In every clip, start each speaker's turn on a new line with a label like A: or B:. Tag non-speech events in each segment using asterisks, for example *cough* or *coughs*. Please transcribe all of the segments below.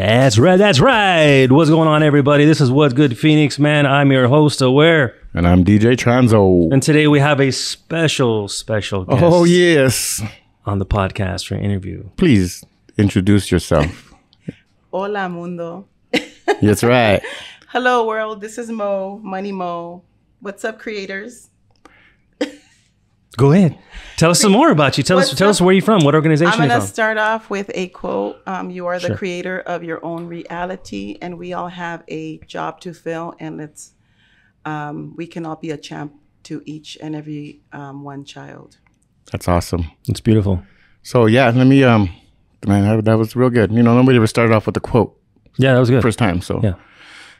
A: That's right. That's right. What's going on, everybody? This is What's Good Phoenix, man. I'm your host, Awer.
B: And I'm DJ Tranzo.
A: And today we have a special, special oh, guest
B: Oh, yes.
A: on the podcast for an interview.
B: Please introduce yourself. *laughs*
C: Hola, mundo.
B: That's right. *laughs*
C: Hello, world. This is Mo, Money Mo. What's up, creators?
A: Go ahead. Tell us some more about you. Tell us tell
C: up?
A: us where you're from. What organization
C: I'm
A: you're
C: going to
A: from.
C: start off with a quote. Um, you are the
A: Sure.
C: creator of your own reality, and we all have a job to fill, and it's um, we can all be a champ to each and every um, one child.
B: That's awesome.
A: It's beautiful.
B: So, yeah, let me, um, man, that, that was real good. You know, nobody ever started off with a quote
A: Yeah, that was good.
B: first time. So,
A: Yeah.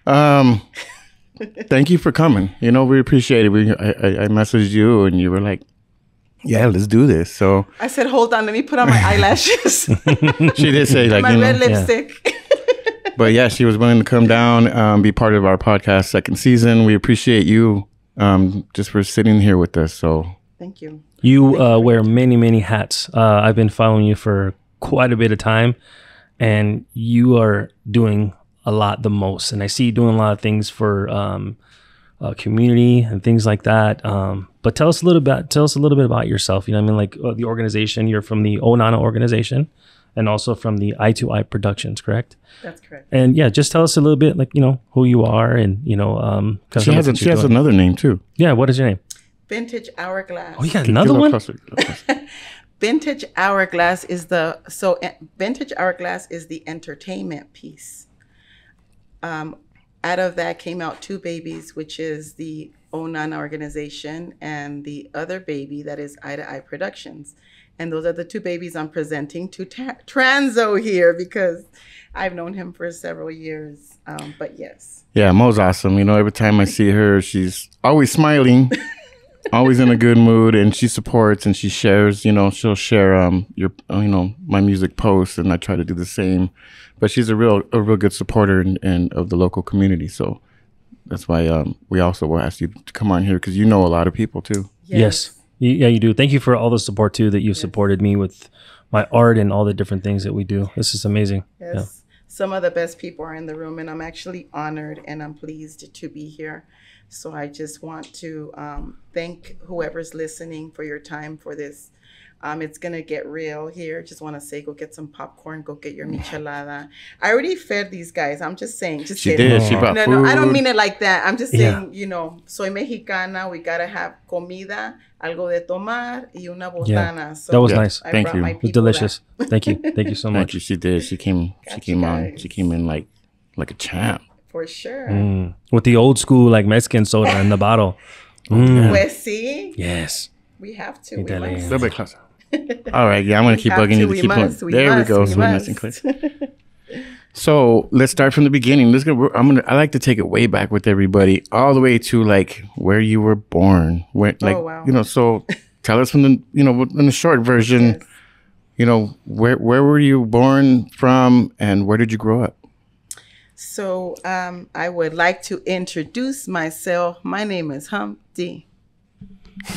B: um, thank you for coming. You know, we appreciate it. We, I, I, I messaged you and you were like, yeah, let's do this. So
C: I said, hold on, let me put on my eyelashes, *laughs*
B: she did say, like,
C: my
B: you know,
C: red lipstick. *laughs*
B: but yeah, she was willing to come down, um, be part of our podcast second season. We appreciate you um, just for sitting here with us. So
C: Thank you.
A: You uh, wear many, many hats. Uh, I've been following you for quite a bit of time, and you are doing a lot the most. And I see you doing a lot of things for um, uh, community and things like that. Um, but tell us a little bit. Tell us a little bit about yourself. You know, what I mean, like uh, the organization. You're from the Ohh Nana organization, and also from the I2I Productions, correct?
C: That's correct.
A: And yeah, just tell us a little bit, like you know, who you are, and you know, um, 'cause
B: she
A: of
B: has, a, she has
A: doing.
B: another name too.
A: Yeah, what is your name?
C: Vintage hourglass.
A: Oh, you got another one.
B: closer, a little closer.
C: Vintage Hourglass is the so eh, Vintage Hourglass is the entertainment piece. Um, out of that came out two babies, which is the Onan organization and the other baby that is Eye to Eye Productions. And those are the two babies I'm presenting to Ta- Tranzo here because I've known him for several years. Um, but yes,
B: Yeah, Mo's awesome. You know, every time I see her, she's always smiling, *laughs* always in a good mood, and she supports and she shares. You know, she'll share um your you know my music posts, and I try to do the same. But she's a real a real good supporter and of the local community. So that's why um we also will ask you to come on here because you know a lot of people too.
A: Yes. Y- Yeah, you do. Thank you for all the support too that you've supported me with my art and all the different things that we do. This is amazing.
C: Yes. Some of the best people are in the room, and I'm actually honored and I'm pleased to be here. So I just want to um, thank whoever's listening for your time for this. Um, it's gonna get real here. Just want to say, go get some popcorn. Go get your michelada. I already fed these guys. I'm just saying. Just
B: She
C: kidding.
B: did. She brought
C: No,
B: food.
C: no, I don't mean it like that. I'm just
A: Yeah.
C: saying, you know, soy mexicana. We gotta have comida, algo de tomar, y una
A: Yeah.
C: botana. So
A: That was
B: Yeah.
A: nice.
C: I
B: Thank you. It
A: It was
C: people that.
A: delicious. Thank you. Thank you so
B: Thank
A: much.
B: you. She did. She came. She came on. She came in like like a champ.
C: For sure.
A: Mm. With the old school like Mexican soda in the *laughs* bottle. Mm.
C: Pues sí,
A: Yes.
C: we have to. We
A: Italian.
C: must.
B: A little bit closer. All right. Yeah, I'm gonna keep bugging
C: to,
B: you to keep
C: must,
B: going.
C: we
B: There we go.
C: we
B: So nice and clear.
C: must. *laughs*
B: So let's start from the beginning. Let's go. I'm gonna. I like to take it way back with everybody, all the way to like where you were born. Where, like,
C: Oh, wow.
B: you know. So *laughs* tell us from the, you know, in the short version,
C: Yes.
B: you know, where where were you born from, and where did you grow up?
C: So um, I would like to introduce myself. My name is Humpty. *laughs*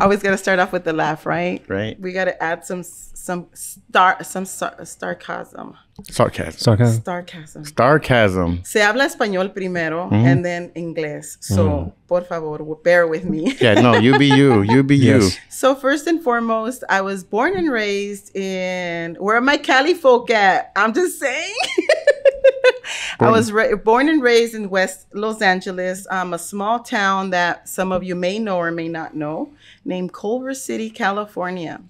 C: Always got to start off with the laugh, right?
B: Right.
C: We got to add some some star some sar- sarcasm.
B: Sarcasm.
A: Sarcasm.
C: Sarcasm.
B: Sarcasm.
C: Se habla español primero
B: Mm-hmm.
C: and then inglés. So, por favor, bear with me. *laughs*
B: Yeah. No. You be you. You be you.
C: So first and foremost, I was born and raised in where are my Cali folk at? I'm just saying. *laughs* I was ra- born and raised in West Los Angeles, um, a small town that some of you may know or may not know, named Culver City, California.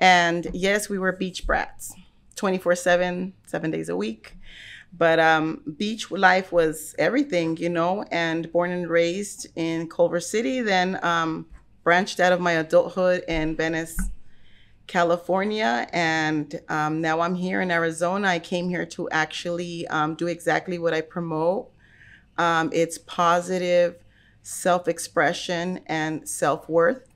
C: And yes, we were beach brats, 24 7, seven days a week. But um, beach life was everything, you know, and born and raised in Culver City, then um, branched out of my adulthood in Venice, California, and um, now I'm here in Arizona. I came here to actually um, do exactly what I promote. Um, it's positive self-expression and self-worth.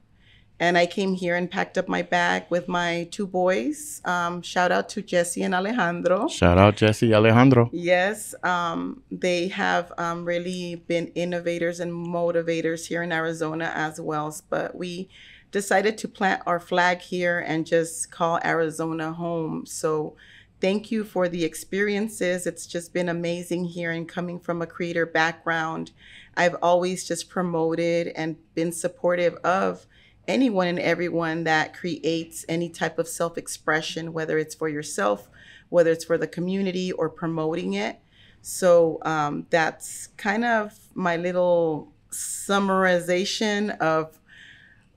C: And I came here and packed up my bag with my two boys. Um, shout out to Jesse and Alejandro.
B: Shout out Jesse Alejandro.
C: Yes, um, they have um, really been innovators and motivators here in Arizona as well. But we decided to plant our flag here and just call Arizona home. So thank you for the experiences. It's just been amazing here and coming from a creator background. I've always just promoted and been supportive of anyone and everyone that creates any type of self expression, whether it's for yourself, whether it's for the community, or promoting it. So um, that's kind of my little summarization of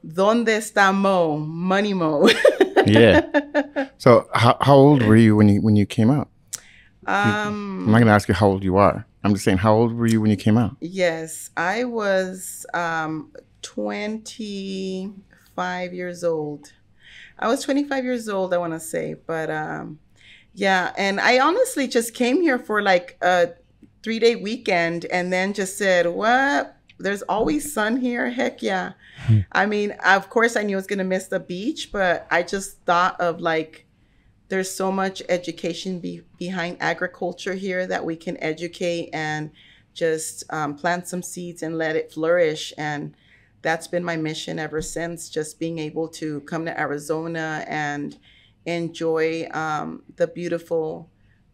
C: Donde está Mo? Money Mo.
B: yeah. *laughs* So how, how old were you when you when you came out?
C: Um,
B: I'm not gonna ask you how old you are. I'm just saying how old were you when you came out?
C: Yes, I was um, 25 years old. I was 25 years old, I want to say, but um, yeah, and I honestly just came here for like a three day weekend and then just said, What? There's always sun here. Heck yeah. Hmm. I mean, of course, I knew I was going to miss the beach, but I just thought of like, there's so much education be- behind agriculture here that we can educate and just um, plant some seeds and let it flourish. And that's been my mission ever since, just being able to come to Arizona and enjoy um, the beautiful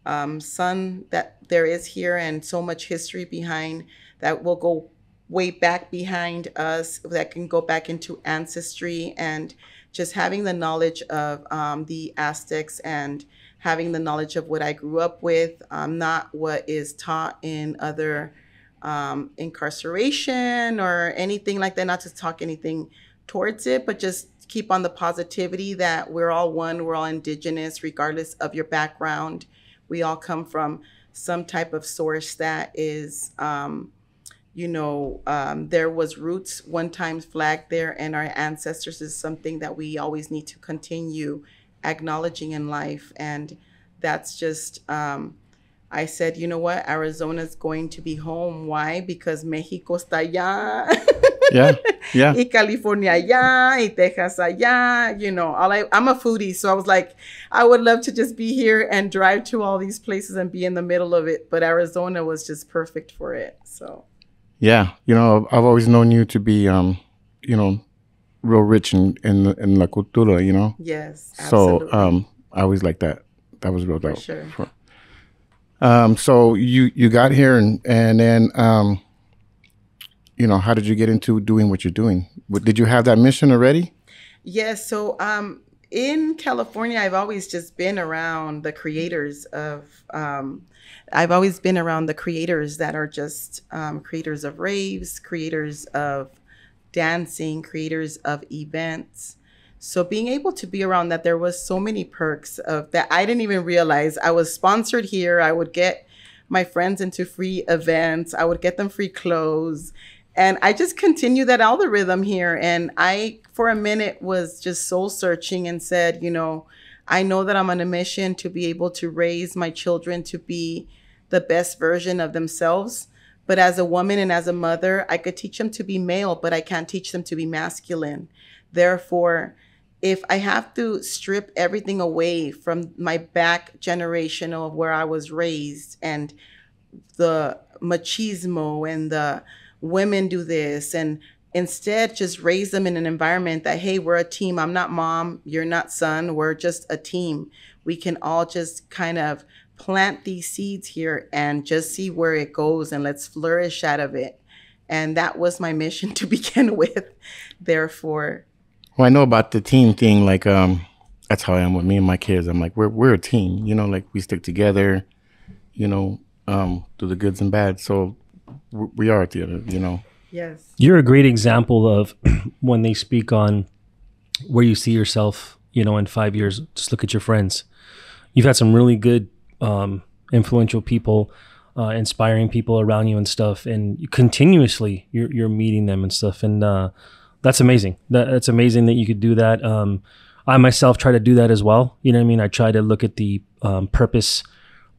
C: um, sun that there is here and so much history behind that will go way back behind us that can go back into ancestry and just having the knowledge of um, the Aztecs and having the knowledge of what I grew up with, um, not what is taught in other um, incarceration or anything like that, not to talk anything towards it, but just keep on the positivity that we're all one, we're all indigenous, regardless of your background. We all come from some type of source that is um, you know, um, there was roots one time flagged there, and our ancestors is something that we always need to continue acknowledging in life. And that's just, um, I said, you know what, Arizona's going to be home. Why? Because Mexico está allá.
B: yeah, yeah. *laughs*
C: y California allá, y Texas allá. You know, all I, I'm a foodie, so I was like, I would love to just be here and drive to all these places and be in the middle of it. But Arizona was just perfect for it. So.
B: Yeah, you know, I've always known you to be, um, you know, real rich in in, in la cultura. You know.
C: Yes.
B: Absolutely. So um, I always like that. That was real dope.
C: For sure.
B: For, um, so you you got here and and then um, you know, how did you get into doing what you're doing? Did you have that mission already?
C: Yes. So um, in California, I've always just been around the creators of um, I've always been around the creators that are just um, creators of raves, creators of dancing, creators of events. So being able to be around that, there was so many perks of that I didn't even realize. I was sponsored here. I would get my friends into free events. I would get them free clothes. And I just continue that algorithm here. And I, for a minute, was just soul searching and said, you know, I know that I'm on a mission to be able to raise my children to be the best version of themselves. But as a woman and as a mother, I could teach them to be male, but I can't teach them to be masculine. Therefore, if I have to strip everything away from my back generation of where I was raised and the machismo and the women do this and instead just raise them in an environment that hey we're a team i'm not mom you're not son we're just a team we can all just kind of plant these seeds here and just see where it goes and let's flourish out of it. And that was my mission *laughs* to begin with. Therefore,
B: well, I know about the team thing. Like, um, that's how I am with me and my kids. I'm like, we're we're a team. You know, like we stick together. You know, um, through the goods and bad. So we are at a theater. You know.
C: Yes.
A: You're a great example of *clears throat* when they speak on where you see yourself. You know, in five years, just look at your friends. You've had some really good um, influential people, uh, inspiring people around you and stuff, and continuously you're you're meeting them and stuff, and uh, that's amazing. That, that's amazing that you could do that. Um, I myself try to do that as well. You know what I mean? I try to look at the um, purpose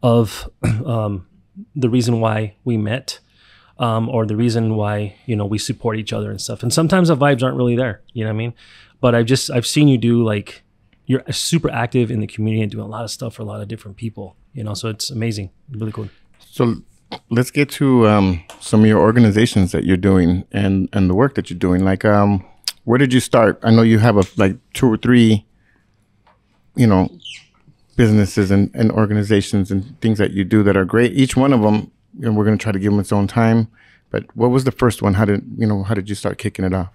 A: of *clears throat* um, the reason why we met. Um, or the reason why you know we support each other and stuff. And sometimes the vibes aren't really there. You know what I mean? But I've just I've seen you do like you're super active in the community and doing a lot of stuff for a lot of different people you know so it's amazing really cool
B: so let's get to um, some of your organizations that you're doing and and the work that you're doing like um where did you start i know you have a like two or three you know businesses and, and organizations and things that you do that are great. Each one of them, and we're going to try to give them its own time. But what was the first one? How did you know? How did you start kicking it off?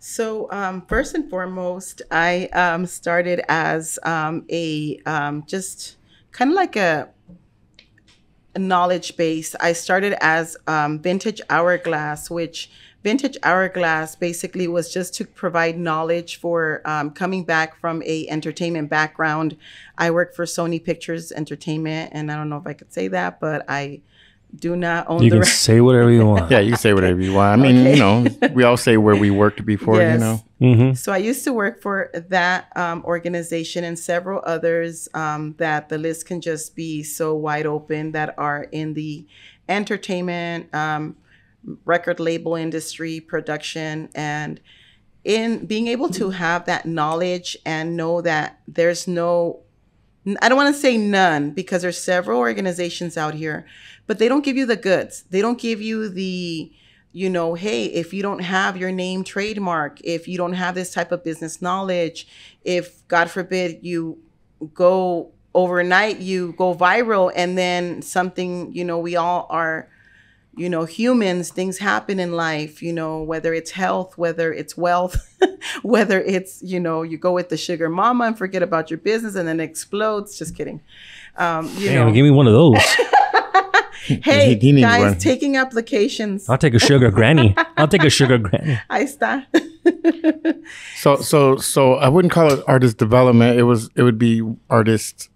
C: So um, first and foremost, I um, started as um, a um, just kind of like a, a knowledge base. I started as um, Vintage Hourglass, which Vintage Hourglass basically was just to provide knowledge for um, coming back from a entertainment background. I work for Sony Pictures Entertainment, and I don't know if I could say that, but I do not own
A: You
C: the
A: can
C: right.
A: say whatever you want. *laughs*
B: Yeah, you can say whatever you want. I mean,
C: Okay.
B: you know, we all say where we worked before. You
C: Yes.
B: know,
A: hmm
C: So I used to work for that um, organization and several others um, that the list can just be so wide open that are in the entertainment, um, record label industry, production, and in being able to have that knowledge and know that there's no I don't want to say none because there's several organizations out here, but they don't give you the goods. They don't give you the, you know, hey, if you don't have your name trademark, if you don't have this type of business knowledge, if God forbid you go overnight, you go viral and then something, you know, we all are you know, humans, things happen in life, you know, whether it's health, whether it's wealth, *laughs* whether it's, you know, you go with the sugar mama and forget about your business and then it explodes. Just kidding. Um, you
A: Damn,
C: know,
A: give me one of those. *laughs* *laughs*
C: hey,
B: He- he
C: guys,
B: one.
C: taking applications.
A: I'll take a sugar granny. *laughs* I'll take a sugar granny.
C: Ahí está. *laughs*
B: so so so I wouldn't call it artist development. It was it would be artist.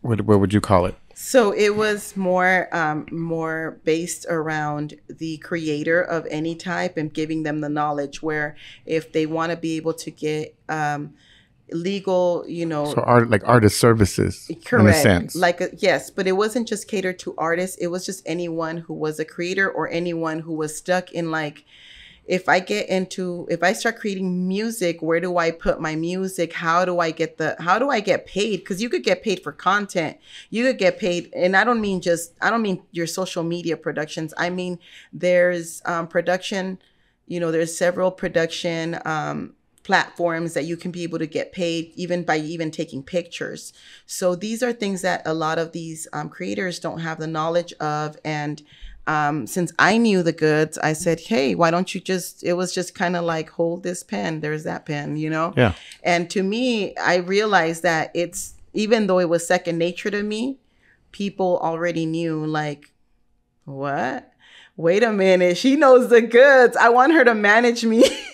B: What what would you call it?
C: So it was more um, more based around the creator of any type and giving them the knowledge. Where if they want to be able to get um, legal, you know,
B: So art like artist services
C: Correct.
B: in a sense.
C: Like a, yes, but it wasn't just catered to artists. It was just anyone who was a creator or anyone who was stuck in like if I get into if I start creating music, where do I put my music? How do I get the how do I get paid? Cuz you could get paid for content. You could get paid and I don't mean just I don't mean your social media productions. I mean there's um, production, you know, there's several production um platforms that you can be able to get paid even by even taking pictures. So these are things that a lot of these um, creators don't have the knowledge of. And um, since I knew the goods, I said, hey, why don't you just, it was just kind of like, hold this pen, there's that pen, you know?
B: Yeah.
C: And to me, I realized that it's, even though it was second nature to me, people already knew, like, what? Wait a minute, she knows the goods. I want her to manage me. *laughs*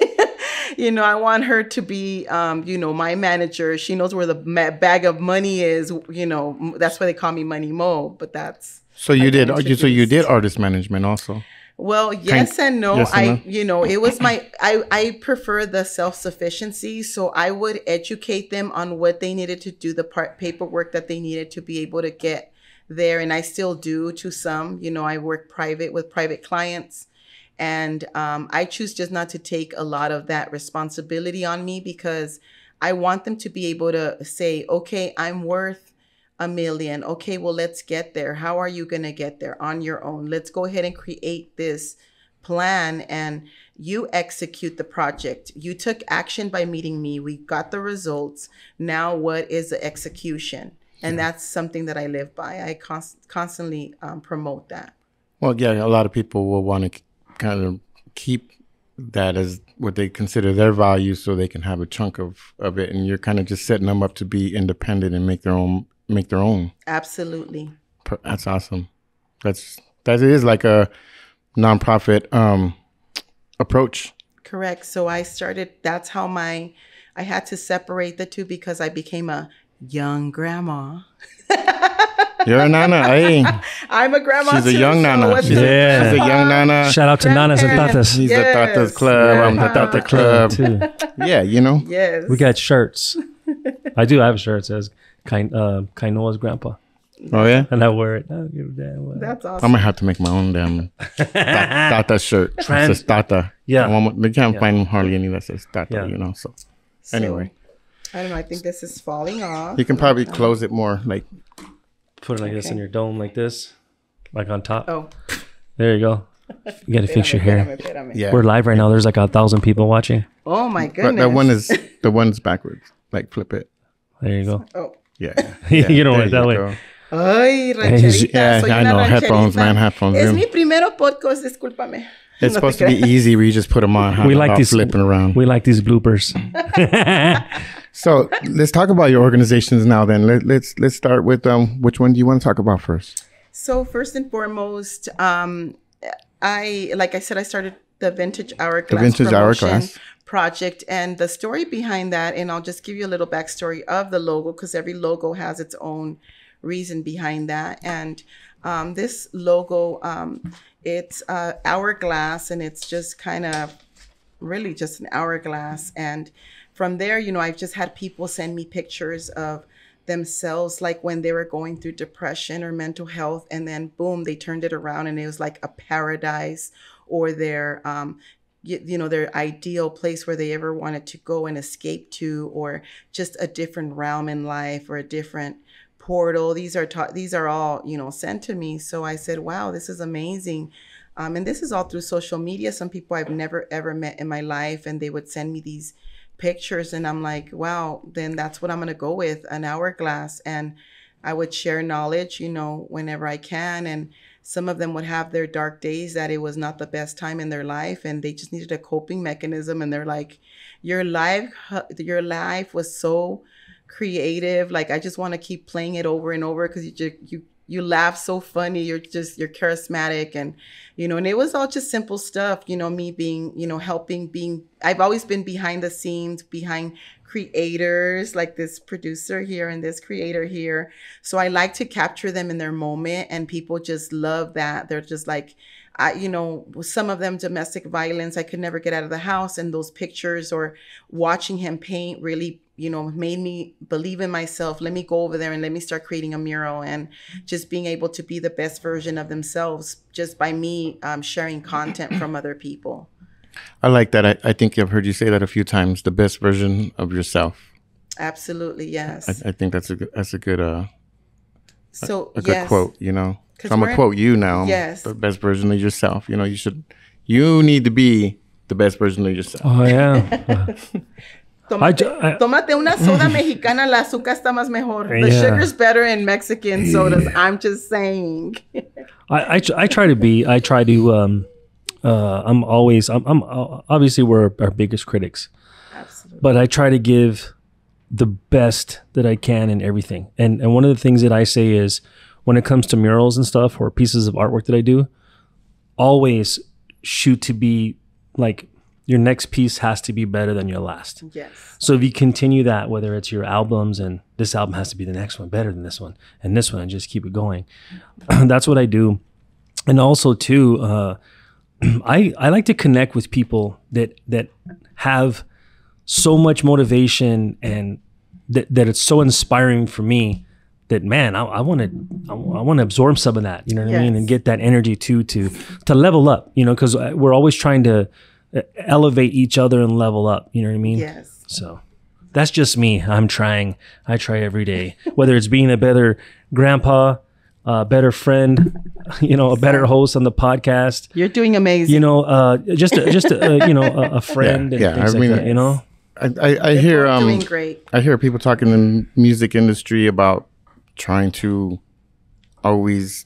C: *laughs* you know, I want her to be, um, you know, my manager. She knows where the ma- bag of money is. You know, m- that's why they call me Money Mo. But that's
B: So you did. You, so you did artist management also.
C: well, yes and no.
B: yes and
C: I,
B: no?
C: you know, it was my. I I prefer the self sufficiency. So I would educate them on what they needed to do, the part paperwork that they needed to be able to get there, and I still do to some. You know, I work private with private clients. And um, I choose just not to take a lot of that responsibility on me because I want them to be able to say, okay, I'm worth a million. Okay, well, let's get there. How are you going to get there on your own? Let's go ahead and create this plan and you execute the project. You took action by meeting me. We got the results. Now, what is the execution? And that's something that I live by. I const- constantly um, promote that.
B: Well, yeah, a lot of people will want to kind of keep that as what they consider their value, so they can have a chunk of of it, and you're kind of just setting them up to be independent and make their own make their own.
C: Absolutely.
B: That's awesome. That's that is like a nonprofit um approach.
C: Correct. So I started, that's how my, I had to separate the two because I became a young grandma. *laughs*
B: You're a nana. *laughs* Hey,
C: I'm a grandma.
B: she's a
C: too,
B: young
C: so
B: nana.
C: what's
B: She's,
A: Yeah.
B: a, she's a young nana.
A: Shout out to nanas and
C: Grandparents.
A: tatas.
B: He's
C: Yes.
B: the Tata's Club. I'm the
C: Yeah.
B: Tata Club.
A: too. *laughs*
B: Yeah, you know.
C: Yes.
A: We got shirts. I do have a shirt that says Kain, uh, Kainoa's grandpa,
B: Oh yeah.
A: and I wear it. I don't give a damn what.
C: That's
B: I'm
C: awesome.
B: gonna have to make my own damn Ta- *laughs* Tata shirt. It
A: Trans-
B: says Tata.
A: Yeah.
B: I want- they can't
A: Yeah.
B: find hardly any that says Tata.
A: Yeah.
B: You know. So
C: So,
B: anyway.
C: I don't know. I think this is falling off.
B: you can probably close it more. Like
A: Put it like this in your dome, like this, like on top.
C: Oh,
A: There you go. You got to fix your hair.
C: Espérame, espérame.
B: yeah.
A: We're live right now. There's like a thousand people watching.
C: Oh my
B: But
C: goodness.
B: that one is the one's backwards. Like flip it.
A: There you go.
C: Oh,
B: Yeah. *laughs*
A: You don't
B: there
A: want it that way.
B: go.
C: Ay, rancherita.
B: Yeah,
C: soy
B: I
C: una
B: know. Headphones, man. Headphones.
C: Es
B: yeah.
C: mi primero podcast, discúlpame.
B: It's
C: No te
B: supposed to be easy We just put them on.
A: We like
B: these
A: this-
B: flipping around.
A: We like these bloopers. *laughs* *laughs*
B: So let's talk about your organizations now. Then Let, let's let's start with um. Which one do you want to talk about first?
C: So first and foremost, um, I like I said, I started the Vintage Hourglass
B: Vintage
C: promotion
B: Hourglass.
C: project, and the story behind that, and I'll just give you a little backstory of the logo because every logo has its own reason behind that. And um, this logo, um, it's uh, hourglass, and it's just kind of really just an hourglass. And from there, you know, I've just had people send me pictures of themselves, like when they were going through depression or mental health, and then boom, they turned it around and it was like a paradise or their, um, you, you know, their ideal place where they ever wanted to go and escape to, or just a different realm in life or a different portal. These are taught, these are all, you know, sent to me. So I said, wow, this is amazing. Um, and this is all through social media. Some people I've never ever met in my life, and they would send me these pictures, and I'm like, wow, then that's what I'm gonna go with an hourglass. And I would share knowledge, you know, whenever I can. And some of them would have their dark days that it was not the best time in their life, and they just needed a coping mechanism. And they're like, your life, your life was so creative. Like I just want to keep playing it over and over because you just you you laugh so funny. You're just you're charismatic and you know, and it was all just simple stuff. You know, me being you know helping being. I've always been behind the scenes, behind creators like this producer here and this creator here. So I like to capture them in their moment, and people just love that. They're just like. I, you know, some of them domestic violence. I could never get out of the house, and those pictures or watching him paint really, you know, made me believe in myself. Let me go over there and let me start creating a mural, and just being able to be the best version of themselves just by me um, sharing content from other people.
B: I like that. I, I think I've heard you say that a few times. The best version of yourself.
C: Absolutely, yes.
B: I, I think that's a good, that's a good uh
C: so
B: a good
C: yes,
B: quote. You know, so I'm gonna quote you now.
C: Yes.
B: the best version of yourself. You know, you should. You need to be the best version of yourself.
A: oh yeah. *laughs* *laughs*
C: Tómate,
A: I ju- I-
C: tómate una soda *laughs* mexicana, la azúcar está más mejor. The
A: Yeah.
C: sugar's better in Mexican sodas. I'm just saying. *laughs*
A: I, I, I try to be. I try to. Um, uh, I'm always. I'm, I'm. uh, Obviously, we're our biggest critics,
C: Absolutely.
A: but I try to give the best that I can in everything. And and one of the things that I say is, when it comes to murals and stuff or pieces of artwork that I do, always shoot to be like your next piece has to be better than your last.
C: Yes.
A: So if you continue that, whether it's your albums and this album has to be the next one better than this one and this one, and just keep it going. *clears throat* That's what I do. And also too, uh, *clears throat* I I like to connect with people that that have so much motivation and that, that it's so inspiring for me that man I want to I want to absorb some of that you know what I mean and get that energy too to to level up you know because we're always trying to uh, elevate each other and level up you know what I mean
C: Yes.
A: so that's just me. I'm trying. I try every day. Whether it's being a better grandpa, a better friend, *laughs* you know, a better host on the podcast,
C: You're doing amazing.
A: you know, uh, just a, just a, uh, you know a, a friend and
B: yeah,
A: things
B: I
A: like
B: mean-
A: that. You know,
B: I, I, I hear
C: You're
B: um
C: doing great.
B: I hear people talking in the music industry about trying to always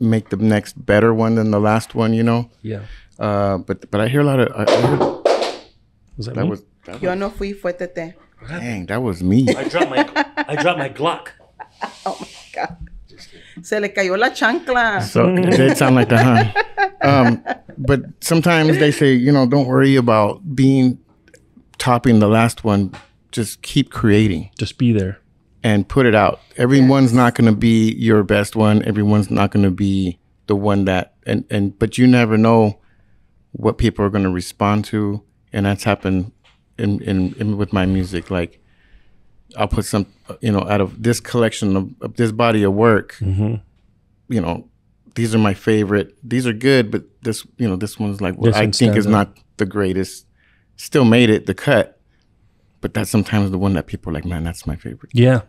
B: make the next better one than the last one. You know,
A: yeah.
B: Uh, but but I hear a lot of I, I hear,
A: Was that,
B: that
A: me?
B: was that
C: Yo
B: was,
C: no fui, fue Tete.
B: dang that was me.
A: I dropped my I dropped my Glock. *laughs*
C: Oh my god. Se le cayó la chancla.
B: So it did sound like that, huh? *laughs* Um, but sometimes they say, you know, don't worry about being topping the last one. Just keep creating
A: Just be there.
B: and put it out. Everyone's not going to be your best one. Everyone's not going to be the one that and and but you never know what people are going to respond to, and that's happened in, in in with my music. Like I'll put some, you know, out of this collection of, of this body of work, mm-hmm. you know, these are my favorite. These are good, but this, you know, this one's like what
A: This
B: I think is
A: out.
B: not the greatest. Still made it the cut, but that's sometimes the one that people are like, man, that's my favorite.
A: Yeah.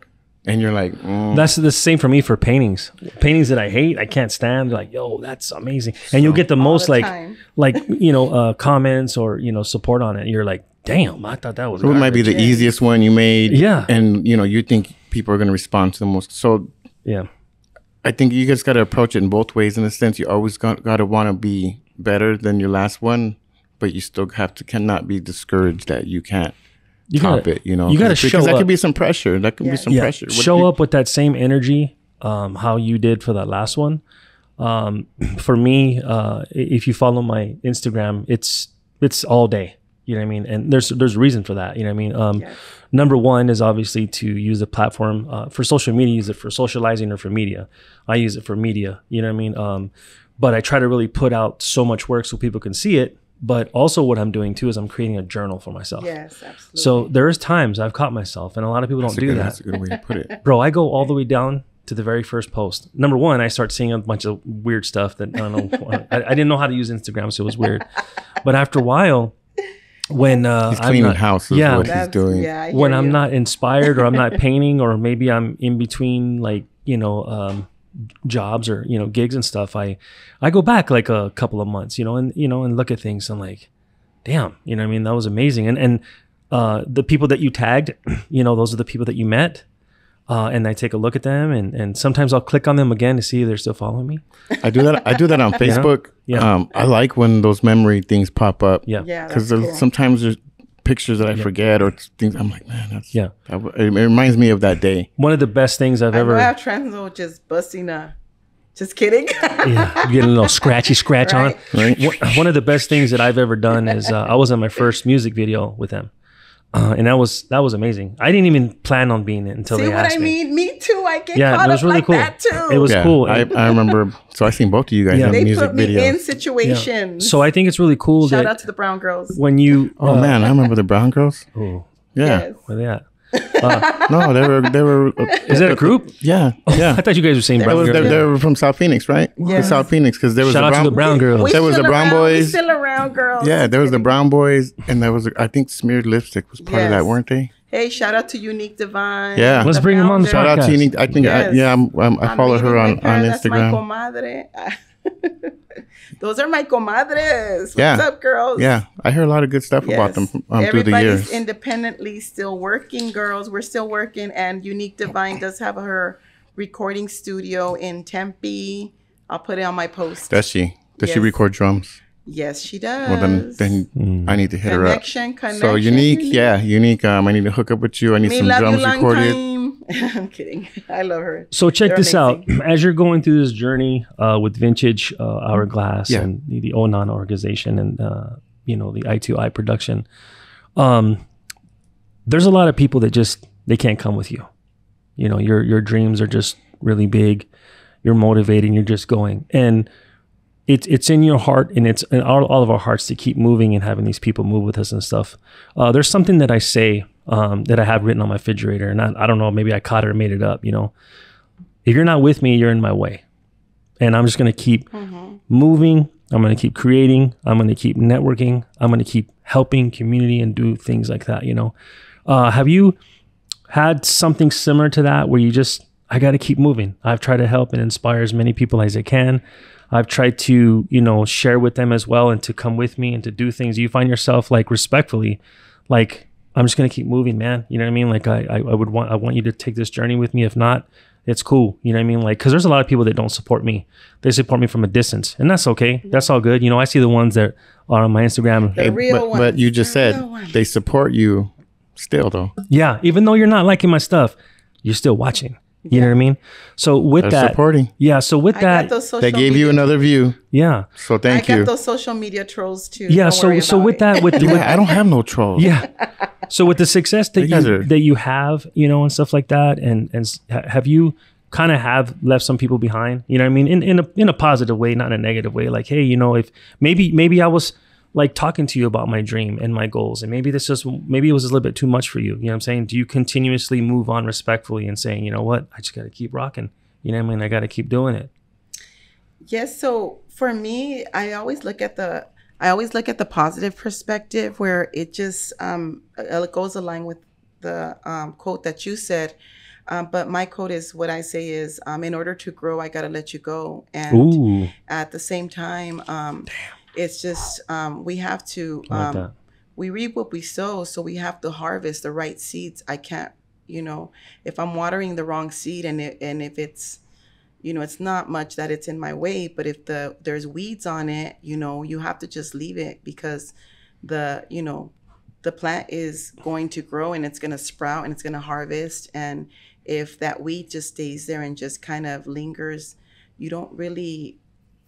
B: And you're like, mm,
A: That's the same for me for paintings. Paintings that I hate, I can't stand. Like, yo, that's amazing, and you'll get the most
C: the
A: like,
C: time.
A: like *laughs* you know, uh, comments or you know, support on it. You're like, damn, I thought that was.
B: it might be the
A: garbage."
B: easiest one you made.
A: Yeah.
B: and you know you think people are going to respond to the most. So
A: Yeah,
B: I think you guys got to approach it in both ways. In a sense, you always got, got to want to be better than your last one, but you still have to cannot be discouraged that you can't
A: you
B: top
A: gotta,
B: it. You know,
A: you gotta show
B: because
A: show
B: that
A: up.
B: could be some pressure. That could
C: Yeah.
B: be some
A: yeah,
B: pressure. What
A: show
B: you-
A: up with that same energy, um, how you did for that last one. Um, *clears throat* for me, uh, if you follow my Instagram, it's it's all day. You know what I mean? And there's there's a reason for that. You know what I mean? Um,
C: Yes.
A: Number one is obviously to use the platform uh, for social media. Use it for socializing or for media. I use it for media. You know what I mean? Um, but I try to really put out so much work so people can see it. But also, what I'm doing too is I'm creating a journal for myself.
C: Yes, absolutely.
A: So there's times I've caught myself, and a lot of people
B: That's
A: don't do
B: good,
A: that
B: That's a good way to put it. *laughs*
A: bro i go all the way down to the very first post number one i start seeing a bunch of weird stuff that i don't know *laughs* I, I didn't know how to use instagram so it was weird but after a while when uh
B: He's
A: I'm
B: cleaning
A: not-
B: house. Is
A: yeah
B: what he's doing.
C: Yeah, I
A: when
C: hear
A: i'm not inspired or i'm not *laughs* painting or maybe i'm in between like you know um jobs or you know gigs and stuff i i go back like a couple of months you know and you know and look at things and like damn you know what i mean that was amazing and and uh the people that you tagged *clears throat* you know those are the people that you met uh, and I take a look at them, and, and sometimes I'll click on them again to see if they're still following me.
B: I do that. I do that on *laughs* Facebook.
A: Yeah.
B: Um, I like when those memory things pop up.
A: Yeah,
C: Yeah,
B: Because
C: that's cool.
B: sometimes there's pictures that I forget or things. I'm like, man, that's
A: Yeah.
B: that it, it reminds me of that day.
A: one of the best things I've
C: I
A: ever.
C: I have Tranzo just busting a. Just kidding. *laughs*
A: yeah, you get a little scratchy scratch
C: Right.
A: on.
B: Right.
A: One- One of the best things that I've ever done is uh, I was in my first music video with them, uh, and that was that was amazing. I didn't even plan on being it until
C: See
A: they
C: what
A: asked
C: I
A: me.
C: mean? Me too. I get
A: Yeah,
C: caught
A: it was
C: up
A: really
C: like
A: cool.
C: that too.
A: It was
B: Yeah.
A: cool.
B: I, I *laughs* remember. So I seen both of you guys
A: Yeah.
B: in
C: they
B: music
C: put me
B: videos.
C: in
A: Yeah.
C: situations.
A: So I think it's really cool
C: Shout
A: that
C: out to the Brown girls.
A: when you
B: oh
A: uh,
B: man, I remember the Brown Girls.
A: oh,
B: Yeah.
C: Yes.
A: where they at?
B: Uh, no, they were they were.
A: Uh, Is that a uh, group?
B: Yeah. Yeah. *laughs*
A: I thought you guys were saying Brown
B: was, they,
A: Girls.
B: they were from South Phoenix, right? The
C: Yes.
B: South Phoenix, because there was
A: Shout
B: the
A: out
B: Brown,
A: to the Brown Girls.
C: We
B: There was the Brown
C: around,
B: Boys.
C: still around, girls.
B: Yeah, there was the Brown Boys, and there was I think smeared lipstick was part of that, weren't they?
C: Hey, shout out to Unique Divine.
B: Yeah.
A: Let's
C: the
A: bring 'em on the
C: founder.
B: Shout out to
A: Podcast.
B: Unique. I think I, yeah, I'm, I'm, I
C: I'm
B: follow her on
C: with her.
B: on
C: That's my
B: Instagram. *laughs* *laughs*
C: Those are my comadres. What's
B: Yeah.
C: up, girls?
B: Yeah, I hear a lot of good stuff about them um, through the
C: Everybody's
B: years.
C: independently still working, girls. We're still working, and Unique Divine does have her recording studio in Tempe. I'll put it on my post.
B: Does she? Does she record drums?
C: yes, she does.
B: Well, then then I need to hit her up.
C: connection, connection.
B: So unique, yeah, unique. Um, I need to hook up with you. I need
C: Me
B: some drums recorded.
C: time. *laughs* I'm kidding. I love her.
A: So check
C: They're
A: this
C: amazing.
A: out. *clears throat* As you're going through this journey uh, with Vintage uh, Hourglass
B: Yeah.
A: and the, the Onan organization and uh, you know the I2I production, um, there's a lot of people that just they can't come with you. You know, your your dreams are just really big. You're motivating. You're just going, and it's it's in your heart and it's in all, all of our hearts to keep moving and having these people move with us and stuff. Uh, there's something that I say um, that I have written on my refrigerator, and I, I don't know, maybe I caught it or made it up. You know, if you're not with me, you're in my way, and I'm just gonna keep moving. I'm gonna keep creating. I'm gonna keep networking. I'm gonna keep helping community and do things like that. You know, uh, have you had something similar to that where you just I got to keep moving. I've tried to help and inspire as many people as I can. I've tried to, you know, share with them as well and to come with me and to do things. You find yourself like respectfully, like I'm just gonna keep moving, man. You know what I mean? Like I, I, I would want, I want you to take this journey with me. If not, it's cool. You know what I mean? Like, cause there's a lot of people that don't support me. They support me from a distance, and that's okay. That's all good. You know, I see the ones that are on my Instagram.
C: The real
B: but,
C: ones.
B: but you just
C: The
B: said they support you still though.
A: Yeah, even though you're not liking my stuff, you're still watching. You know what I mean? So with
B: They're
A: that,
B: supporting.
A: yeah. So with
C: I
A: that,
C: got those social
B: They gave you
C: media-
B: another view.
A: yeah,
B: So thank you.
C: I
B: thank
C: got those social media trolls too.
A: yeah.
C: Don't
A: So
C: worry
A: so
C: about
A: with
C: it.
A: that, with, *laughs* with
B: Yeah, I don't have no trolls.
A: yeah. So with the success that
B: You are-
A: that you have, you know, and stuff like that, and and have you kind of have left some people behind? You know, what I mean, in in a in a positive way, not in a negative way. Like, hey, you know, if maybe maybe I was like talking to you about my dream and my goals, and maybe this just maybe it was a little bit too much for you. You know, what I'm saying, do you continuously move on respectfully and saying, you know what, I just got to keep rocking. You know, what I mean, I got to keep doing it.
C: Yes, so for me, I always look at the I always look at the positive perspective where it just um uh, it goes along with the um, quote that you said. Um, but my quote is what I say is, um, in order to grow, I gotta let you go. And
A: Ooh,
C: at the same time, um, it's just um, we have to
A: I like
C: um, we reap what we sow, so we have to harvest the right seeds. I can't, you know, if I'm watering the wrong seed and it, and if it's, you know, it's not much that it's in my way, but if the there's weeds on it, you know, you have to just leave it because the, you know, the plant is going to grow and it's going to sprout and it's going to harvest and if that weed just stays there and just kind of lingers, you don't really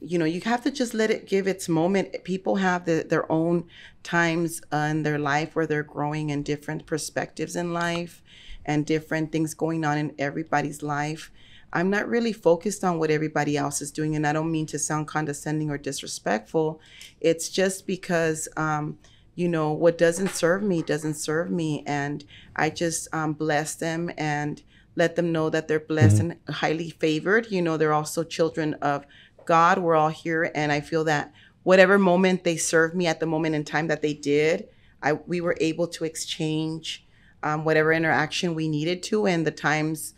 C: you know you have to just let it give its moment. People have the, their own times uh, in their life where they're growing in different perspectives in life and different things going on in everybody's life. I'm not really focused on what everybody else is doing and i don't mean to sound condescending or disrespectful. It's just because um, you know what doesn't serve me doesn't serve me and i just um, bless them and let them know that they're blessed and highly favored. You know they're also children of God, we're all here, and I feel that whatever moment they served me at the moment in time that they did, I we were able to exchange um, whatever interaction we needed to, and the times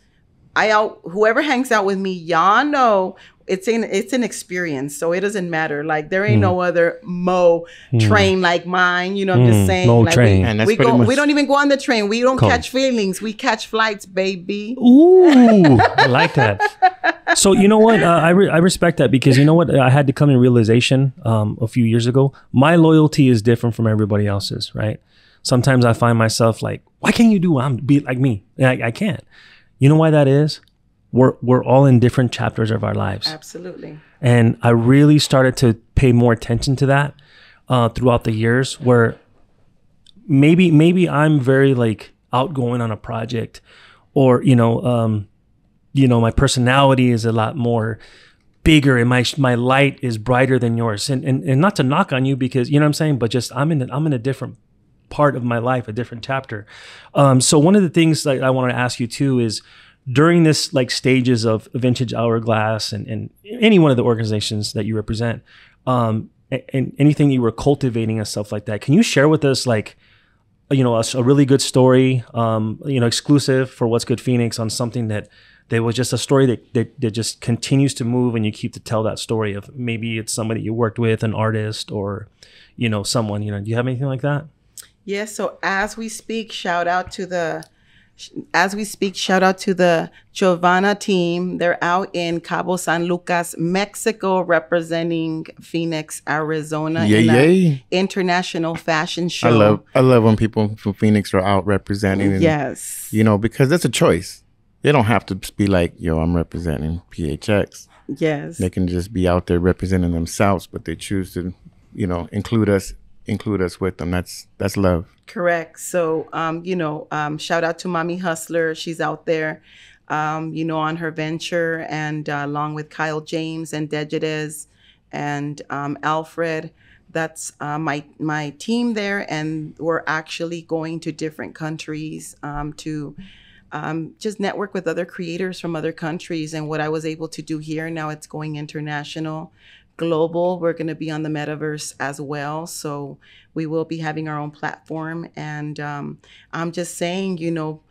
C: I out whoever hangs out with me, y'all know it's an it's an experience, so it doesn't matter. Like there ain't no other mo train like mine. You know, I'm
A: Mm,
C: just saying.
A: Mo
C: like,
A: train.
C: We,
B: And that's
C: we go. We don't even go on the train. We don't
A: Cool.
C: catch feelings. We catch flights, baby.
A: Ooh, *laughs* I like that. So you know what? Uh, I re- I respect that because you know what? I had to come in realization um, a few years ago. My loyalty is different from everybody else's. Right? Sometimes I find myself like, why can't you do what I'm be like me? I, I can't. You know why that is? We're we're all in different chapters of our lives.
C: Absolutely.
A: and I really started to pay more attention to that uh, throughout the years. Where maybe maybe I'm very like outgoing on a project, or you know, um, you know, my personality is a lot more bigger, and my my light is brighter than yours. And and, and not to knock on you because you know what I'm saying, but just I'm in a, I'm in a different part of my life, a different chapter. Um, so one of the things that I want to ask you too is during this like stages of vintage hourglass and, and any one of the organizations that you represent, um, a- and anything you were cultivating and stuff like that, can you share with us like, you know, a really good story, um, you know, exclusive for What's Good Phoenix on something that that was just a story that, that that just continues to move and you keep to tell that story of maybe it's somebody you worked with, an artist or, you know, someone, you know, do you have anything like that?
C: Yes. so as we speak, shout out to the, as we speak, shout out to the Giovanna team. They're out in Cabo San Lucas, Mexico, representing Phoenix, Arizona,
B: Yay,
C: in a
B: yay.
C: international fashion show.
B: I love I love when people from Phoenix are out representing. And,
C: Yes.
B: You know, because that's a choice. They don't have to be like, yo, I'm representing PHX.
C: Yes.
B: They can just be out there representing themselves, but they choose to, you know, include us include us with them. That's that's love.
C: Correct. So, um, you know, um, shout out to Mommy Hustler. She's out there, um, you know, on her venture, and uh, along with Kyle James and Dejides and um, Alfred. That's uh, my my team there, and we're actually going to different countries um, to um, just network with other creators from other countries. And what I was able to do here, now it's going international, global. We're going to be on the metaverse as well. So we will be having our own platform. And um, I'm just saying, you know,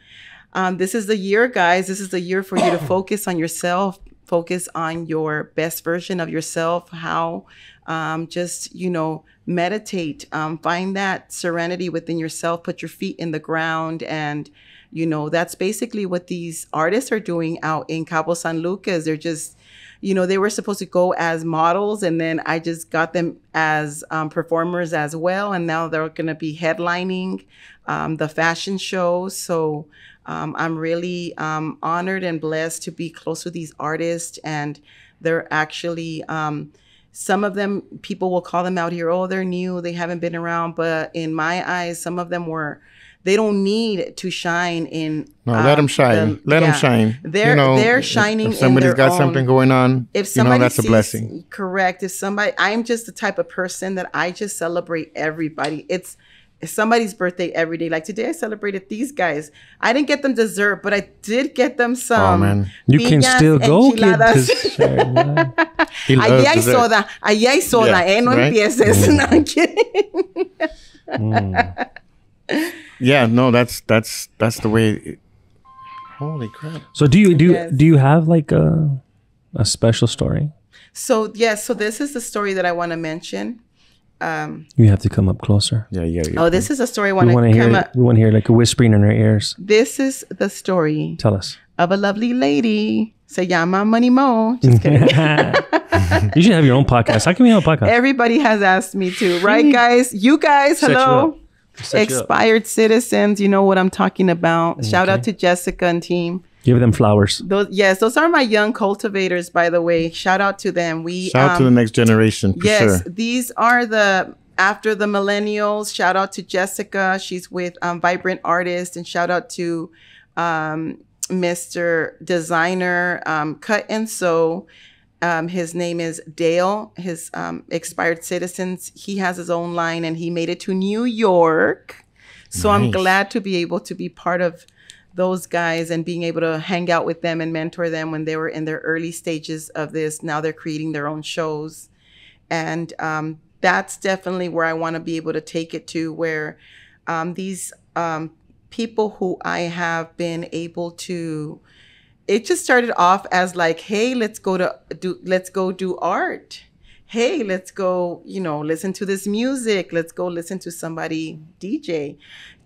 C: um, this is the year, guys. This is the year for you to *coughs* focus on yourself, focus on your best version of yourself, how um, just, you know, meditate, um, find that serenity within yourself, put your feet in the ground and you know that's basically what these artists are doing out in cabo san lucas. They're just you know they were supposed to go as models and then i just got them as um, performers as well and now they're going to be headlining um, the fashion show. So um, i'm really um, honored and blessed to be close with these artists and they're actually um, some of them people will call them out here oh they're new they haven't been around but in my eyes some of them were they don't need to shine in.
B: No, let them
C: um,
B: shine.
C: the-
B: let them shine.
C: They're
B: You know,
C: they're shining.
B: If somebody's
C: in their
B: got
C: own,
B: something going on,
C: If
B: you
C: somebody
B: know that's a blessing.
C: Correct. If somebody, I'm just the type of person that I just celebrate everybody. It's somebody's birthday every day. Like today, I celebrated these guys. I didn't get them dessert, but I did get them some.
B: Oh man,
A: You can still go get
C: enchiladas. *laughs*
A: yeah.
B: he loves
C: Allí hay
B: dessert.
C: soda. Allí hay soda.
B: Yeah,
C: eh? No
B: right?
C: empieces. *laughs* No, I'm kidding.
A: Mm.
B: Yeah, no, that's that's that's the way. It, Holy crap!
A: So do you do
C: Yes.
A: do you have like a a special story?
C: So yes, so this is the story that I want to mention. Um,
A: You have to come up closer.
B: Yeah, yeah, yeah.
C: oh, this is a story I
A: We
C: want
A: want
C: to
A: to hear.
C: up.
A: We want to hear like a whispering in our ears.
C: This is the story
A: Tell us.
C: of a lovely lady. Se llama Money Mo. Just kidding. *laughs*
A: you should have your own podcast. How can we have a podcast?
C: Everybody has asked me to, right, guys? You guys,
A: Set you
C: hello.
A: Up. Set you up.
C: Expired citizens, you know what I'm talking about. Shout out to Jessica and team.
A: Give them flowers.
C: Those yes, those are my young cultivators, by the way. Shout out to them. We
B: Shout out to the
C: um,
B: next generation for
C: yes,
B: sure.
C: these are the after the millennials. Shout out to Jessica. She's with um, Vibrant Artist, and shout out to um, Mr. Designer um, Cut and Sew. Um, his name is Dale. His um, expired citizens. He has his own line, and he made it to New York. So I'm glad to be able to be part of those guys and being able to hang out with them and mentor them when they were in their early stages of this. Now they're creating their own shows. And um, that's definitely where I want to be able to take it to, where um, these um, people who I have been able to, it just started off as like, hey, let's go to do, let's go do art. Hey, let's go, you know, listen to this music. Let's go listen to somebody DJ.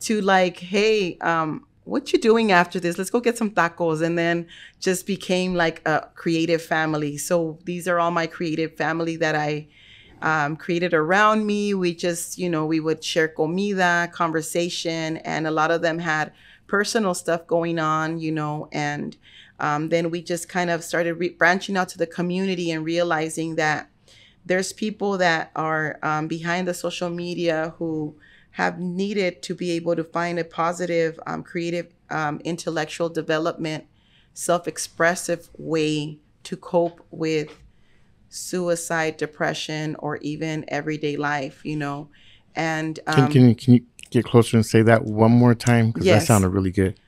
C: To like, hey, um, what you doing after this? Let's go get some tacos. And then just became like a creative family. So these are all my creative family that I um, created around me. We just, you know, we would share comida, conversation, and a lot of them had personal stuff going on, you know, and um, then we just kind of started re- branching out to the community and realizing that there's people that are um, behind the social media who have needed to be able to find a positive, um, creative, um, intellectual development, self expressive way to cope with suicide, depression, or even everyday life, you know. And
B: Can,
C: um,
B: can you can you get closer and say that one more time? Because
C: Yes.
B: that sounded really good.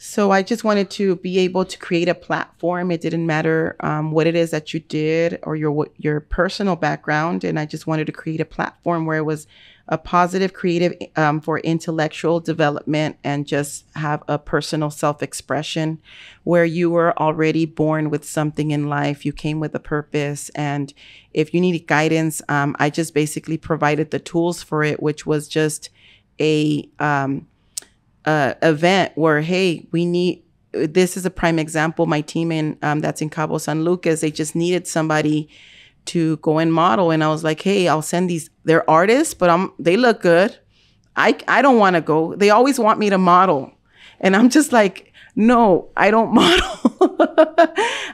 C: So I just wanted to be able to create a platform. It didn't matter um, what it is that you did or your your personal background, and I just wanted to create a platform where it was a positive, creative um, for intellectual development and just have a personal self expression, where you were already born with something in life. You came with a purpose, and if you needed guidance, um, I just basically provided the tools for it, which was just a um, uh, event where hey we need this is a prime example. My team in um, that's in cabo san lucas they just needed somebody to go and model. And i was like hey i'll send these they're artists but i'm they look good. I i don't want to go. They always want me to model. And i'm just like no i don't *laughs* model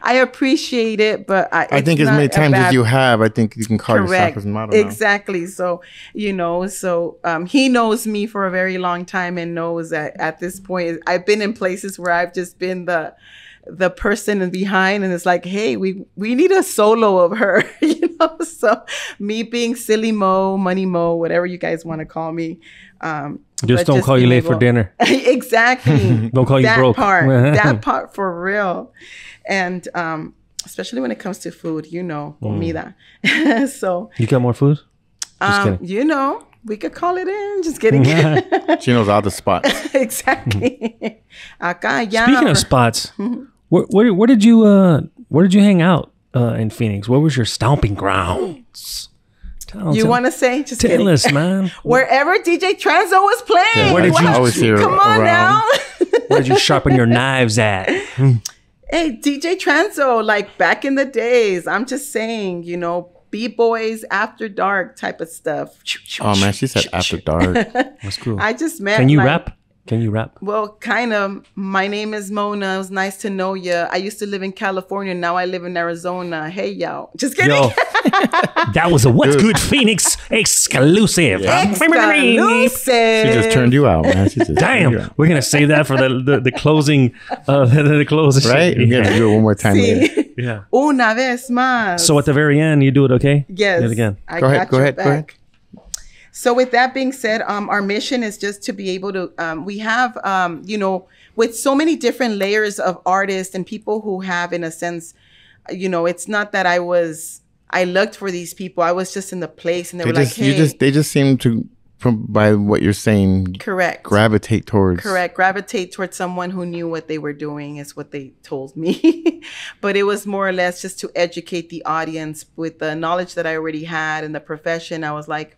C: i appreciate it but i,
B: I think as many times
C: bad
B: as you have, I think you can call yourself as a model. now.
C: Exactly. So, you know, so um, he knows me for a very long time and knows that at this point, I've been in places where I've just been the the person behind and it's like hey we we need a solo of her *laughs* you know so me being silly mo money mo whatever you guys want to call me um
A: Just don't call you
C: being
A: late for dinner. *laughs*
C: exactly *laughs*
A: Don't call you
C: that
A: broke.
C: part *laughs* that part for real and um especially when it comes to food you know comida so
A: You got more food? Just
C: um
A: kidding.
C: you know we could call it in just kidding
B: She knows all the spots.
C: exactly acá ya
A: Speaking of spots, where, where where did you uh where did you hang out uh in Phoenix? What was your stomping grounds? Tell,
C: you want to say just
A: tell
C: kidding
A: us, man. *laughs*
C: wherever DJ Tranzo was playing
A: Where did
C: What-
A: you-
B: I always hear
C: come on
B: around.
C: now *laughs*
A: Where did you sharpen your knives at? *laughs*
C: Hey, DJ Tranzo, like back in the days, I'm just saying, you know, B boys after dark type of stuff.
B: Oh man, she said after dark.
A: That's cool.
C: I just met.
A: Can you
C: like-
A: rap? Can you rap?
C: Well, kind of. My name is Mona. It was nice to know you. I used to live in California. Now I live in Arizona. Hey, y'all. Just kidding.
A: Yo, *laughs* that was a What's Good Phoenix exclusive.
C: Exclusive.
B: She just turned you out, man. She just
A: Damn,
B: out.
A: we're gonna save that for the the, the closing, uh, *laughs* the, the closing.
B: Right? We're gonna do it one more time. later.
C: Sí.
A: Yeah.
C: Una vez más.
A: So at the very end, you do it, okay?
C: Yes.
A: Do it again.
C: I
B: Go ahead, go
C: your
B: ahead, go ahead.
C: So with that being said, um, our mission is just to be able to. Um, we have, um, you know, with so many different layers of artists and people who have, in a sense, you know, it's not that I was. I looked for these people. I was just in the place, and they,
B: They
C: were
B: just
C: like,
B: you
C: "Hey,
B: just they just seem to from by what you're saying,
C: Correct.
B: gravitate towards.
C: Correct. Gravitate towards someone who knew what they were doing is what they told me. *laughs* but it was more or less just to educate the audience with the knowledge that I already had in the profession. I was like,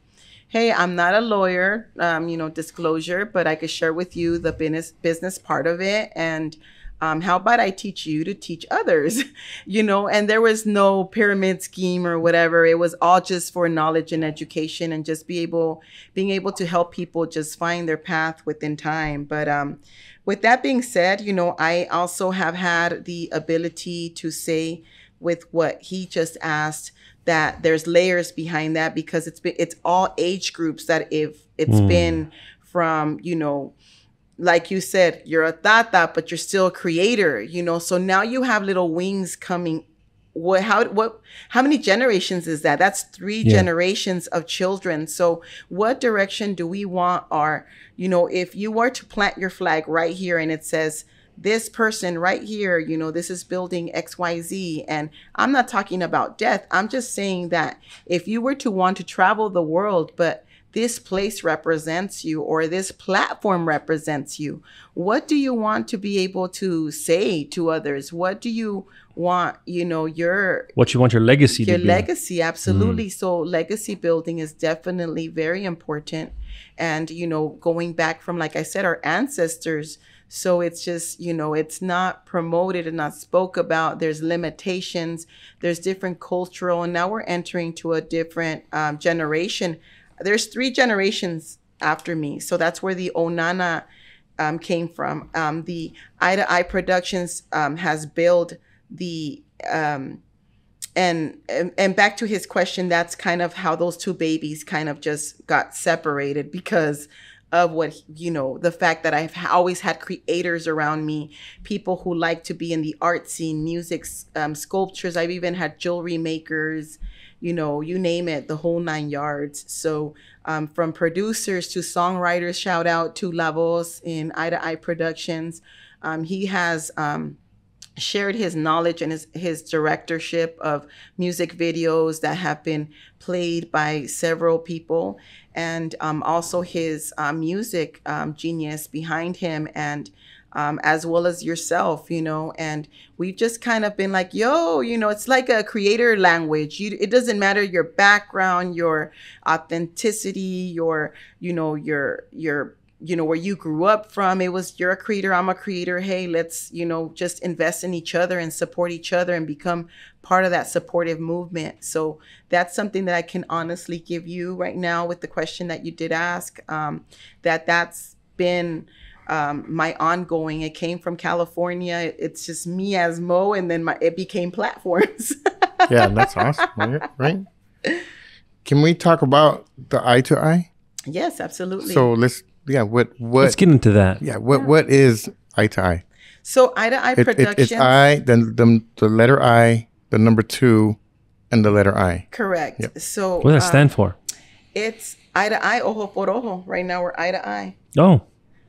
C: hey, I'm not a lawyer, um, you know, disclosure, but I could share with you the business business part of it and um, how about I teach you to teach others? *laughs* you know, and there was no pyramid scheme or whatever. It was all just for knowledge and education and just be able, being able to help people just find their path within time. But um, with that being said, you know, I also have had the ability to say with what he just asked that there's layers behind that because it's been, it's all age groups that if it's mm. been from, you know, like you said, you're a tata, but you're still a creator, you know. So now you have little wings coming. What how what how many generations is that? That's three yeah. generations of children. So what direction do we want our, you know, if you were to plant your flag right here and it says this person right here, you know, this is building XYZ. And I'm not talking about death. I'm just saying that if you were to want to travel the world, but this place represents you or this platform represents you. What do you want to be able to say to others? What do you want, you know, your
A: what you want your legacy
C: your legacy, absolutely. Mm-hmm. So legacy building is definitely very important. And, you know, going back from like I said, our ancestors. So it's just, you know, it's not promoted and not spoke about. There's limitations. There's different cultural, and now we're entering to a different um, generation there's three generations after me. So that's where the Ohh Nana um, came from. Um, the Eye to Eye Productions um, has built the um, and, and and back to his question. That's kind of how those two babies kind of just got separated because of what you know the fact that i've always had creators around me people who like to be in the art scene music um, sculptures i've even had jewelry makers you know, you name it, the whole nine yards. So um, from producers to songwriters, shout out to Lavos in Eye to Eye Productions. Um, he has um, shared his knowledge and his, his directorship of music videos that have been played by several people and um, also his uh, music um, genius behind him and um, as well as yourself, you know. And we've just kind of been like, yo, you know, it's like a creator language. You, it doesn't matter your background, your authenticity, your, you know, your, your, you know, where you grew up from. It was, you're a creator, I'm a creator. Hey, let's, you know, just invest in each other and support each other and become part of that supportive movement. So that's something that I can honestly give you right now with the question that you did ask. Um, that that's been, um, my ongoing. It came from California. It's just me as Mo, and then my it became platforms. *laughs*
B: yeah, that's awesome, right? Can we talk about the eye to eye?
C: Yes, absolutely.
B: So let's yeah, what what
A: let's get into that.
B: Yeah, what yeah. what is eye to eye?
C: So eye to eye production.
B: It, it's I, then the the letter I, the number two, and the letter I.
C: Correct. Yep. So
A: what does that um, stand for?
C: It's eye to eye, ojo por ojo. Right now we're eye to eye.
A: Oh.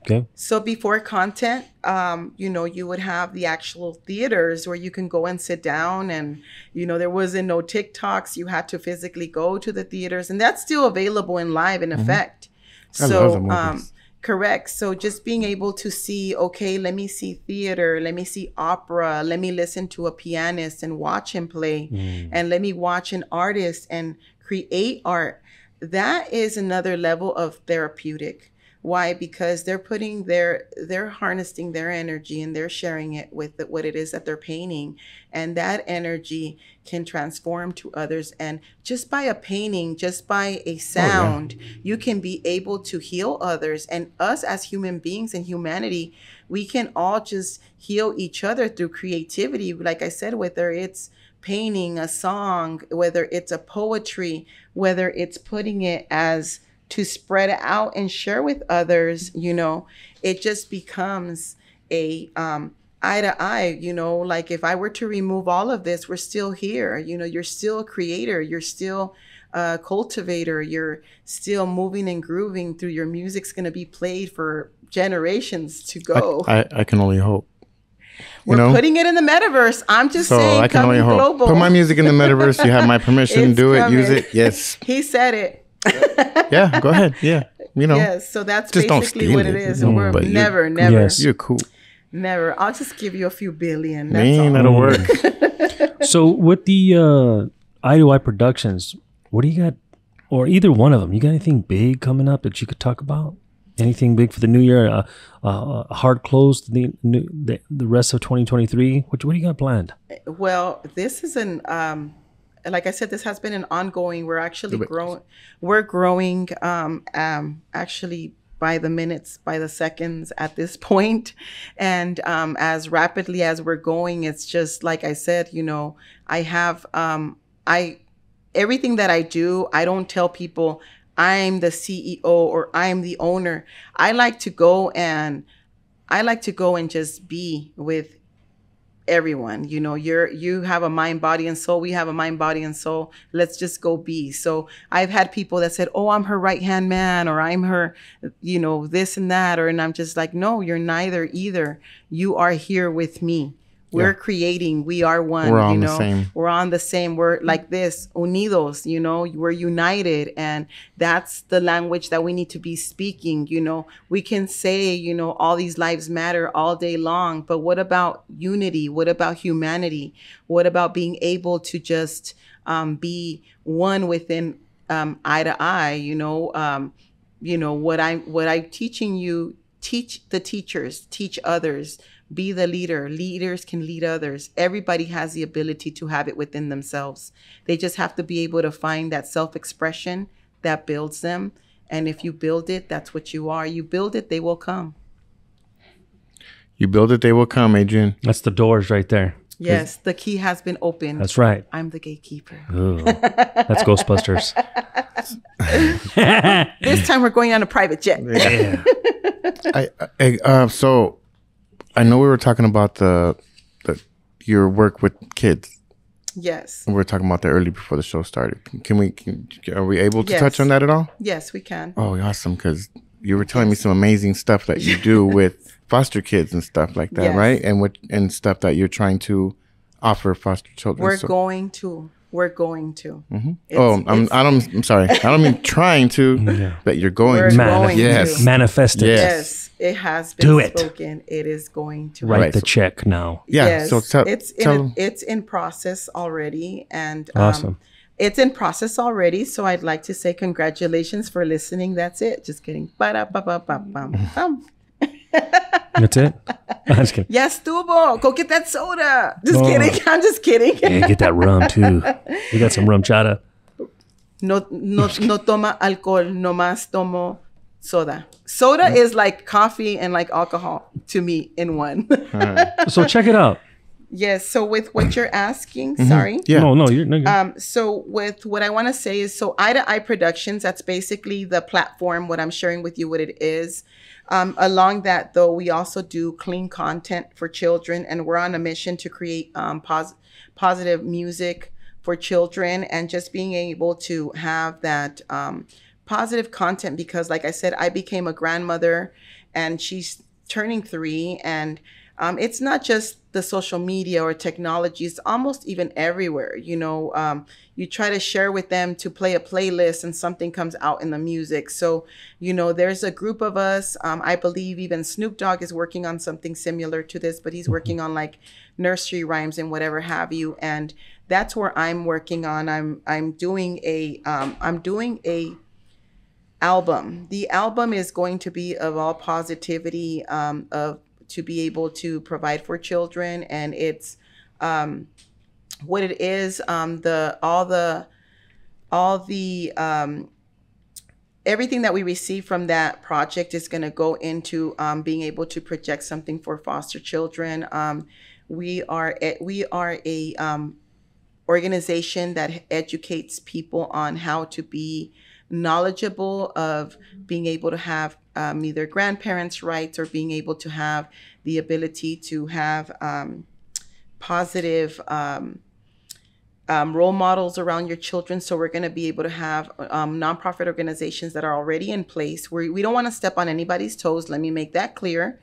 A: Okay.
C: So before content, um, you know, you would have the actual theaters where you can go and sit down, and you know, there wasn't no TikToks. You had to physically go to the theaters, and that's still available in live in mm-hmm. effect. So, um, correct. So just being able to see, okay, let me see theater, let me see opera, let me listen to a pianist and watch him play, mm. and let me watch an artist and create art. That is another level of therapeutic why? Because they're putting their, they're harnessing their energy and they're sharing it with what it is that they're painting. And that energy can transform to others. And just by a painting, just by a sound, oh, yeah. you can be able to heal others. And us as human beings and humanity, we can all just heal each other through creativity. Like I said, whether it's painting a song, whether it's a poetry, whether it's putting it as to spread it out and share with others, you know, it just becomes a um, eye to eye, you know, like if I were to remove all of this, we're still here. You know, you're still a creator, you're still a cultivator, you're still moving and grooving through your music's going to be played for generations to go.
B: I, I, I can only hope.
C: We're know? putting it in the metaverse. I'm just so saying, I can only hope. Global.
B: Put my music in the metaverse. You have my permission. *laughs* do it. Use it. Yes.
C: He said it.
B: Yeah, go ahead. Yeah. you know.
C: Yes, so that's
B: Just don't
C: basically
B: steal
C: what it
B: it,
C: is.
B: you know,
C: We're
B: but you-
C: never, never,
A: Yes.
B: You're cool.
C: never. I'll just give you a few billion. That's
B: Man,
C: all.
B: that'll work. *laughs*
A: So with the uh, Eye to Eye Productions, what do you got, or either one of them? You got anything big coming up that you could talk about? Anything big for the new year? Uh, uh, a hard close to the, new, the the rest of 2023. What what do you got planned?
C: Well, this is an um like I said, this has been an ongoing. We're actually growing. We're growing. Um, um, actually, by the minutes, by the seconds at this *laughs* point, and um, as rapidly as we're going, it's just like I said. You know, I have um, I everything that I do. I don't tell people I'm the CEO or I'm the owner. I like to go and I like to go and just be with everyone you know you're you have a mind body and soul. We have a mind body and soul. Let's just go be. So i've had people that said oh i'm her right hand man or i'm her you know this and that or and i'm just like no you're neither either. You are here with me we're creating we are one
B: We're on
C: you
B: the
C: know?
B: same.
C: we're on the same we're like this unidos you know? We're united and that's the language that we need to be speaking you know? We can say you know all these lives matter all day long but what about unity? What about humanity? What about being able to just um, be one within um, eye to eye you know? Um, you know what i'm what i'm teaching you teach the teachers teach others be the leader leaders can lead others everybody has the ability to have it within themselves they just have to be able to find that self-expression that builds them and if you build it that's what you are you build it they will come
B: You build it, they will come, Adrian.
A: That's the doors right there.
C: yes the key has been opened
A: That's right.
C: i'm the gatekeeper
A: Ooh, that's Ghostbusters. *laughs*
C: this time we're going on a private jet
A: Yeah. *laughs*
B: I, I uh, so I know we were talking about the the your work with kids.
C: yes
B: We were talking about that early before the show started. Can we? Can, are we able to
C: Yes.
B: touch on that at all?
C: yes we can
B: Oh, awesome! Because you were telling me some amazing stuff that you do *laughs* with foster kids and stuff like that,
C: Yes.
B: right? And what and stuff that you're trying to offer foster children.
C: we're
B: So-
C: going to we're going to It's-
B: oh, I'm,
C: it's-
B: I don't. I'm sorry. I don't mean *laughs* trying to, but you're going
C: We're
B: to.
A: Manif-
C: going
B: Yes.
C: to.
A: Manifest it.
B: Yes.
C: Yes, it has been
A: Do it.
C: spoken. It is going to
A: Write
B: Right.
A: the check now.
B: Yeah.
C: Yes,
B: so tell.
C: it's in
B: tell
C: it's in process already, and um,
A: Awesome.
C: it's in process already. So I'd like to say congratulations for listening. That's it. Just kidding. Ba-da-ba-ba-ba-bum. *laughs*
A: That's it. *laughs* I'm just kidding.
C: Yes, Tubo, go get that soda. Just
A: Oh.
C: kidding. *laughs* I'm just kidding.
A: Yeah, get that rum too. We got some RumChata.
C: No, no, no toma alcohol. No más tomo soda. Soda is like coffee and like alcohol to me in one.
A: So check it out.
C: yes. So with what you're *clears throat* asking, sorry.
B: Yeah.
A: No, no, you're no.
C: Um, so with what I want to say is so Eye to Eye Productions, that's basically the platform, what I'm sharing with you, what it is. Um, along that though, we also do clean content for children and we're on a mission to create um, pos- positive music for children and just being able to have that um, positive content because like I said, I became a grandmother and she's turning three and um, it's not just the social media or technology it's almost even everywhere you know um, you try to share with them to play a playlist and something comes out in the music. So you know there's a group of us um, i believe even snoop dogg is working on something similar to this but he's working on like nursery rhymes and whatever have you and that's where i'm working on. I'm i'm doing a um, i'm doing a album. The album is going to be of all positivity, um, of to be able to provide for children, and it's um, what it is. Um, the all the all the um, everything that we receive from that project is going to go into um, being able to project something for foster children. Um, we are a, we are a um, organization that educates people on how to be knowledgeable of being able to have um, either grandparents' rights or being able to have the ability to have um, positive um, um, role models around your children. So we're going to be able to have um, nonprofit organizations that are already in place. We we don't want to step on anybody's toes. Let me make that clear.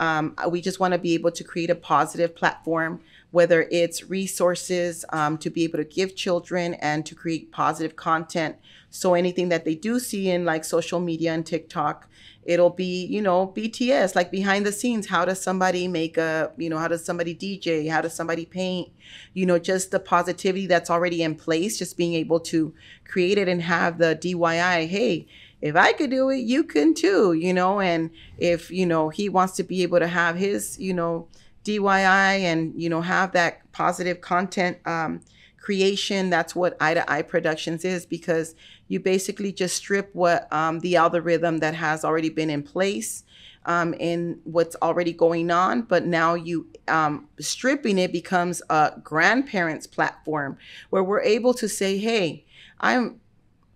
C: Um, we just want to be able to create a positive platform, whether it's resources um, to be able to give children and to create positive content. So anything that they do see in like social media and TikTok, it'll be you know bts like behind the scenes. How does somebody make a you know how does somebody dj how does somebody paint? You know just the positivity that's already in place just being able to create it and have the dyi hey if i could do it you can too you know? And if you know he wants to be able to have his you know dyi and you know have that positive content um, creation that's what eye to eye productions is because you basically just strip what um, the algorithm that has already been in place um, and what's already going on, but now you um, stripping it becomes a grandparents platform where we're able to say, "Hey, I'm,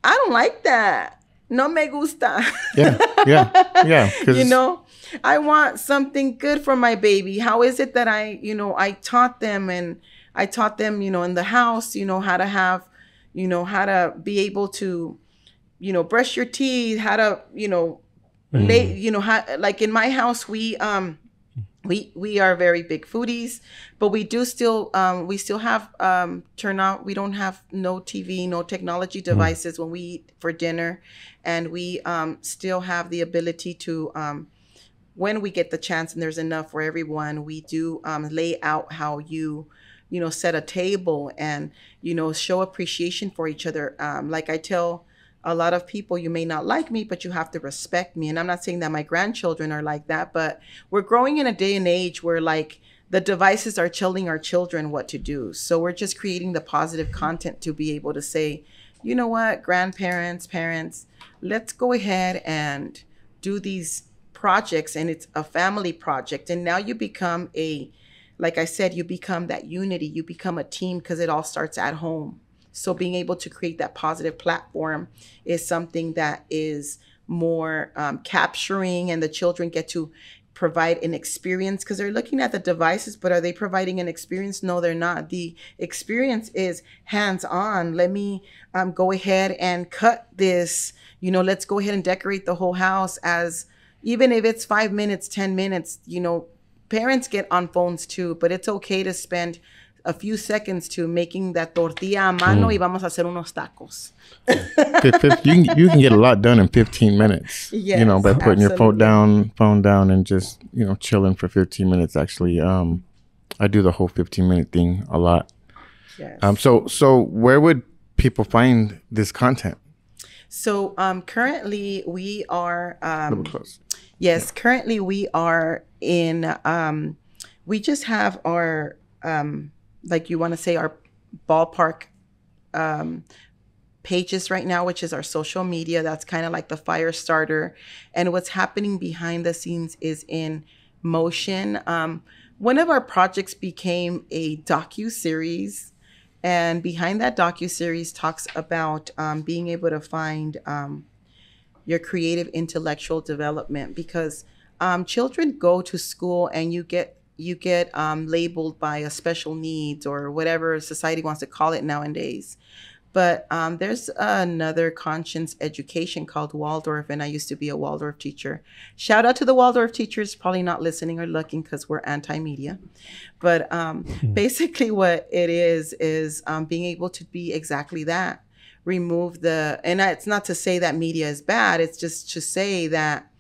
C: I don't like that. No me gusta."
B: Yeah, yeah, *laughs* yeah.
C: you know, I want something good for my baby. How is it that I, you know, I taught them and I taught them, you know, in the house, you know, how to have you know how to be able to you know brush your teeth how to you know mm. lay you know how like in my house we um we we are very big foodies but we do still um we still have um turn out we don't have no tv no technology mm. devices mm. when we eat for dinner and we um still have the ability to um when we get the chance and there's enough for everyone we do um lay out how you you know, set a table and, you know, show appreciation for each other. Um, like I tell a lot of people, you may not like me, but you have to respect me. And I'm not saying that my grandchildren are like that, but we're growing in a day and age where like the devices are telling our children what to do. So we're just creating the positive content to be able to say, you know what, grandparents, parents, let's go ahead and do these projects and it's a family project and now you become a like I said, you become that unity, you become a team because it all starts at home. So being able to create that positive platform is something that is more um, capturing, and the children get to provide an experience because they're looking at the devices, but are they providing an experience? No, they're not. The experience is hands on. Let me um, go ahead and cut this. You know, let's go ahead and decorate the whole house as even if it's five minutes, 10 minutes, you know, parents get on phones too, but it's okay to spend a few seconds to making that tortilla a mano mm. y vamos a hacer unos tacos.
B: you, can, you can get a lot done in 15 minutes. Yes, you know, by putting absolutely. your phone down, phone down, and just you know chilling for 15 minutes. Actually, um, I do the whole 15 minute thing a lot. Yes. Um. So so where would people find this content?
C: So um, currently we are um, Yes, currently we are in. Um, we just have our um, like you want to say our ballpark um, pages right now, which is our social media. That's kind of like the fire starter. And what's happening behind the scenes is in motion. Um, one of our projects became a docu series, and behind that docu series talks about um, being able to find um, your creative intellectual development because um, children go to school and you get you get um, labeled by a special needs or whatever society wants to call it nowadays. But um, there's another conscience education called Waldorf, and I used to be a Waldorf teacher. Shout out to the Waldorf teachers, probably not listening or looking because we're anti media. But um, hmm. basically, what it is is um, being able to be exactly that remove the and it's not to say that media is bad it's just to say that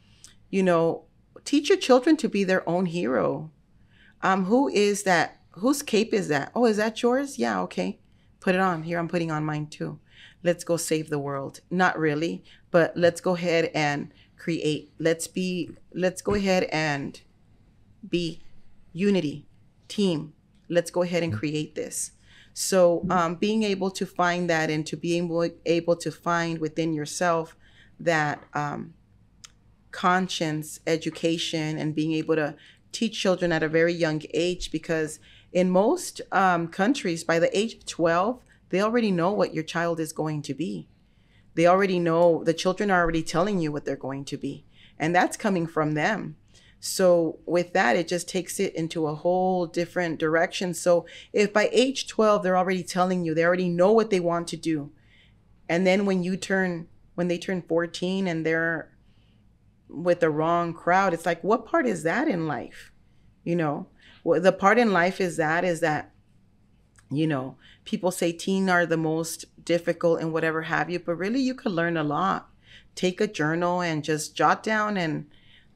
C: you know teach your children to be their own hero. Um who is that whose cape is that? Oh is that yours? Yeah okay. Put it on. Here i'm putting on mine too. Let's go save the world. Not really but let's go ahead and create. Let's be let's go ahead and be unity team. Let's go ahead and create this so um, being able to find that and to be able, able to find within yourself that um, conscience, education, and being able to teach children at a very young age because in most um, countries, by the age of 12, they already know what your child is going to be. They already know, the children are already telling you what they're going to be. And that's coming from them. So with that, it just takes it into a whole different direction. So if by age 12, they're already telling you, they already know what they want to do. And then when you turn, when they turn 14 and they're with the wrong crowd. It's like, what part is that in life? You know, what the part in life is that is that, you know, people say teen are the most difficult and whatever have you, but really you could learn a lot. Take a journal and just jot down and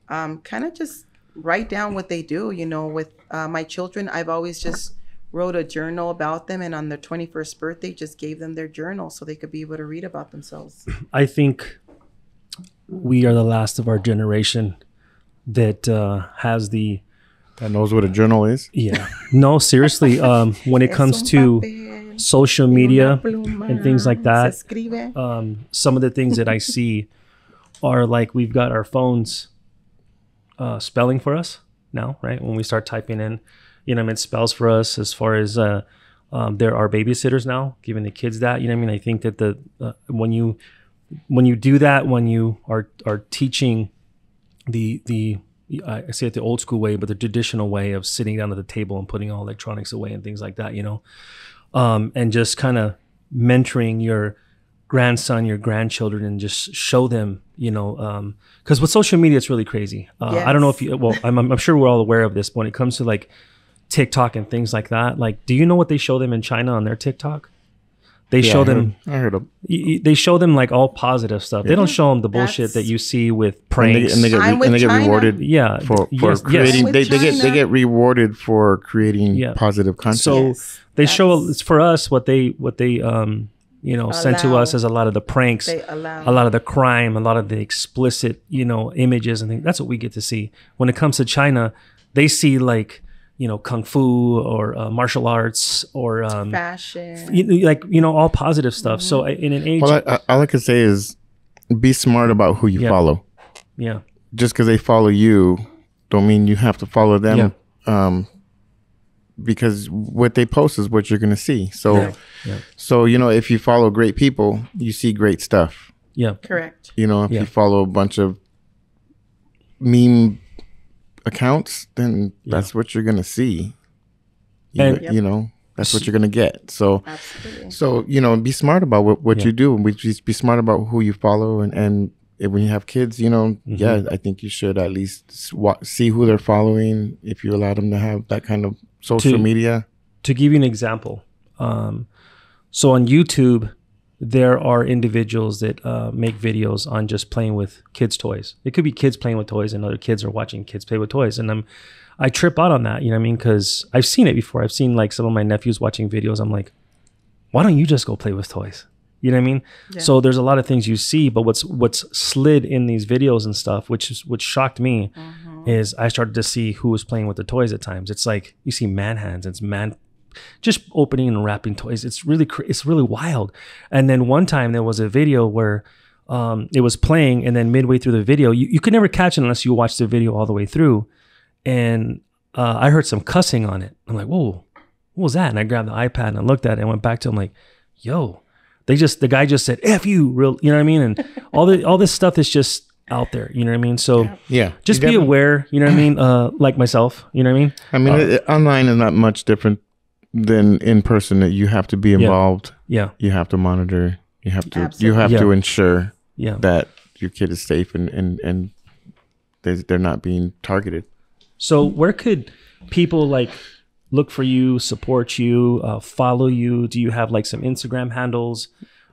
C: um, kind of just write down what they do. You know, with uh, my children, I've always just wrote a journal about them and on their 21st birthday just gave them their journal so they could be able to read about themselves
A: I think we are the last of our generation that uh, has the
B: That knows what a journal is.
A: yeah. No, seriously. *laughs* Um, when it comes to social media and things like that, um, some of the things that I see *laughs* are like we've got our phones uh, spelling for us now, right? When we start typing in, you know, I it spells for us as far as uh, um, there are babysitters now giving the kids that. You know, I mean, I think that the uh, when you when you do that, when you are are teaching the the I say it the old school way, but the traditional way of sitting down at the table and putting all electronics away and things like that, you know, um, and just kind of mentoring your grandson, your grandchildren, and just show them, you know, because with social media, it's really crazy. Uh, I don't know if you, well, I'm, I'm sure we're all aware of this, but when it comes to like TikTok and things like that, like, do you know what they show them in China on their TikTok? They
B: Yeah,
A: show
B: I heard-
A: them,
B: I heard them.
A: y- y- they show them like all positive stuff. They don't show them the bullshit that you see with
B: And they,
A: pranks.
B: and they get, re- and they get rewarded
A: yeah,
B: for, for
A: yes, yes.
B: creating.
C: With
B: They, they get they get rewarded for creating
A: Yeah.
B: positive content.
A: So
C: Yes,
A: they show
C: that's-
A: it's for us what they what they um you know sent to us as a lot of the pranks, a lot of the crime, a lot of the explicit you know images and things. That's what we get to see. When it comes to China, they see like you know kung fu or uh, martial arts or um,
C: fashion.
A: you, like you know all positive stuff. So in an age,
B: Well, I, I, all I can say is be smart about who you
A: Yeah.
B: follow.
A: yeah,
B: Just because they follow you, don't mean you have to follow them. Um, because what they post is what you're going to see. So,
A: Yeah. Yeah.
B: so you know, if you follow great people, you see great stuff.
A: yeah,
C: Correct.
B: You know, if
A: Yeah.
B: you follow a bunch of meme accounts, then that's what you're going to see. You,
A: And-
B: you know, that's what you're going to get. So,
C: Absolutely.
B: So you know, be smart about what, what
A: Yeah.
B: you do, and we just be smart about who you follow, and and when you have kids, you know,
A: Mm-hmm.
B: yeah, I think you should at least see who they're following if you allow them to have that kind of social
A: To-
B: media.
A: to give you an example, um, so on YouTube, there are individuals that uh, make videos on just playing with kids' toys. It could be kids playing with toys, and other kids are watching kids play with toys. And I'm, I trip out on that. You know what I mean? Because I've seen it before. I've seen like some of my nephews watching videos. I'm like, why don't you just go play with toys? You know what I mean? So there's a lot of things you see, but what's what's slid in these videos and stuff, which is which shocked me, is I started to see who was playing with the toys at times. It's like you see man hands, it's man just opening and wrapping toys. It's really it's really wild. And then one time there was a video where um, it was playing, and then midway through the video, you, you could never catch it unless you watched the video all the way through. And uh, I heard some cussing on it. I'm like, whoa, what was that? And I grabbed the iPad and I looked at it and went back to him like, yo, they just the guy just said F you, real you know what I mean? And all the all this stuff is just out there, you know what I mean? So
B: Yeah,
A: just
B: You
A: be aware, you know what I mean? Uh like myself, you know what I mean?
B: I mean, it, it- online is not much different than in person. That you have to be involved.
A: Yeah.
B: You have to monitor. You have to. You
C: Absolutely.
B: have to ensure
A: Yeah.
B: that your kid is safe and and and they they're not being targeted.
A: So where could people like look for you, support you, uh, follow you? Do you have like some Instagram handles?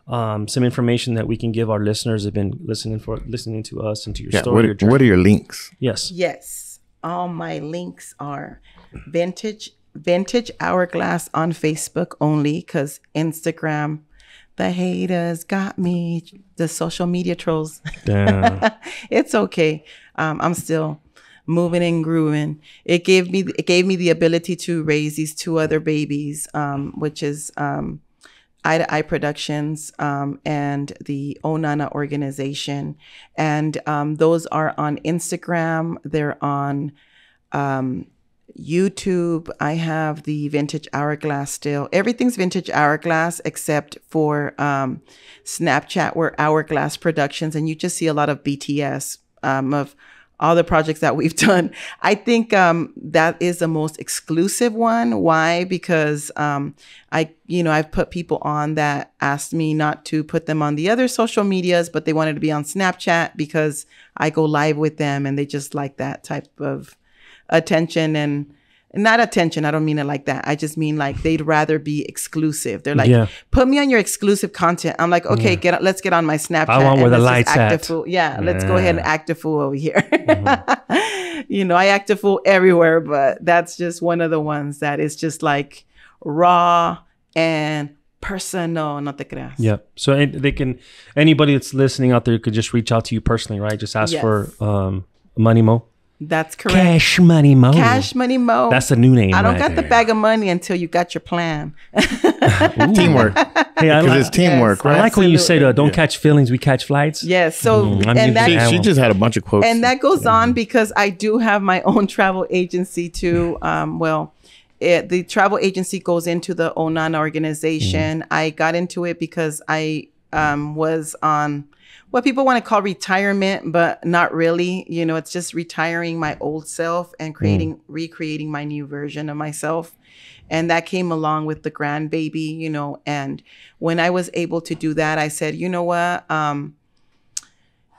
A: Um, some information that we can give our listeners have been listening for listening to us and to your
B: Yeah.
A: story.
B: What,
A: your
B: what are your links?
A: yes.
C: Yes. All my links are vintage vintage hourglass on Facebook only because Instagram, the haters got me. The social media trolls.
A: Damn. *laughs*
C: it's okay. Um, I'm still moving and grooving. It gave me it gave me the ability to raise these two other babies, um, which is um, Eye to Eye Productions um, and the Ohh Nana organization, and um, those are on Instagram. They're on um, YouTube. I have the Vintage Hourglass still. Everything's Vintage Hourglass except for um, Snapchat, where Hourglass Productions, and you just see a lot of BTS um, of all the projects that we've *laughs* done. I think um, that is the most exclusive one. Why? Because um, I, you know, I've put people on that asked me not to put them on the other social medias, but they wanted to be on Snapchat because I go live with them and they just like that type of attention and not attention. I don't mean it like that. I just mean like they'd rather be exclusive. They're like,
A: Yeah.
C: put me on your exclusive content. I'm like, okay, get let's get on my Snapchat.
A: I want where the lights
C: act a
A: at.
C: fool. Yeah, let's go ahead and act a fool over here.
A: Mm-hmm. *laughs*
C: you know, I act a fool everywhere, but that's just one of the ones that is just like raw and personal. No te creas.
A: Yep. So they can anybody that's listening out there could just reach out to you personally, right? Just ask
C: Yes.
A: for um money mo.
C: That's correct.
A: Cash money mo.
C: Cash money mo.
A: That's a new name.
C: I don't
A: right
C: got the bag of money until you got your plan. *laughs*
B: Teamwork.
A: Hey, I,
B: Because
A: like,
B: it's teamwork,
C: Yes.
B: right?
A: I like when you say, uh, "Don't
B: Yeah.
A: catch feelings, we catch flights."
C: Yes. So
A: Mm, I'm
C: and that
A: using
B: She, she just had a bunch of quotes.
C: and that goes on because I do have my *laughs* own travel agency too. Um, well, it, the travel agency goes into the Ohh Nana organization. I got into it because I um, was on what people want to call retirement, but not really. You know, it's just retiring my old self and creating, recreating my new version of myself. And that came along with the grandbaby, you know. And when I was able to do that, I said, you know what? Um,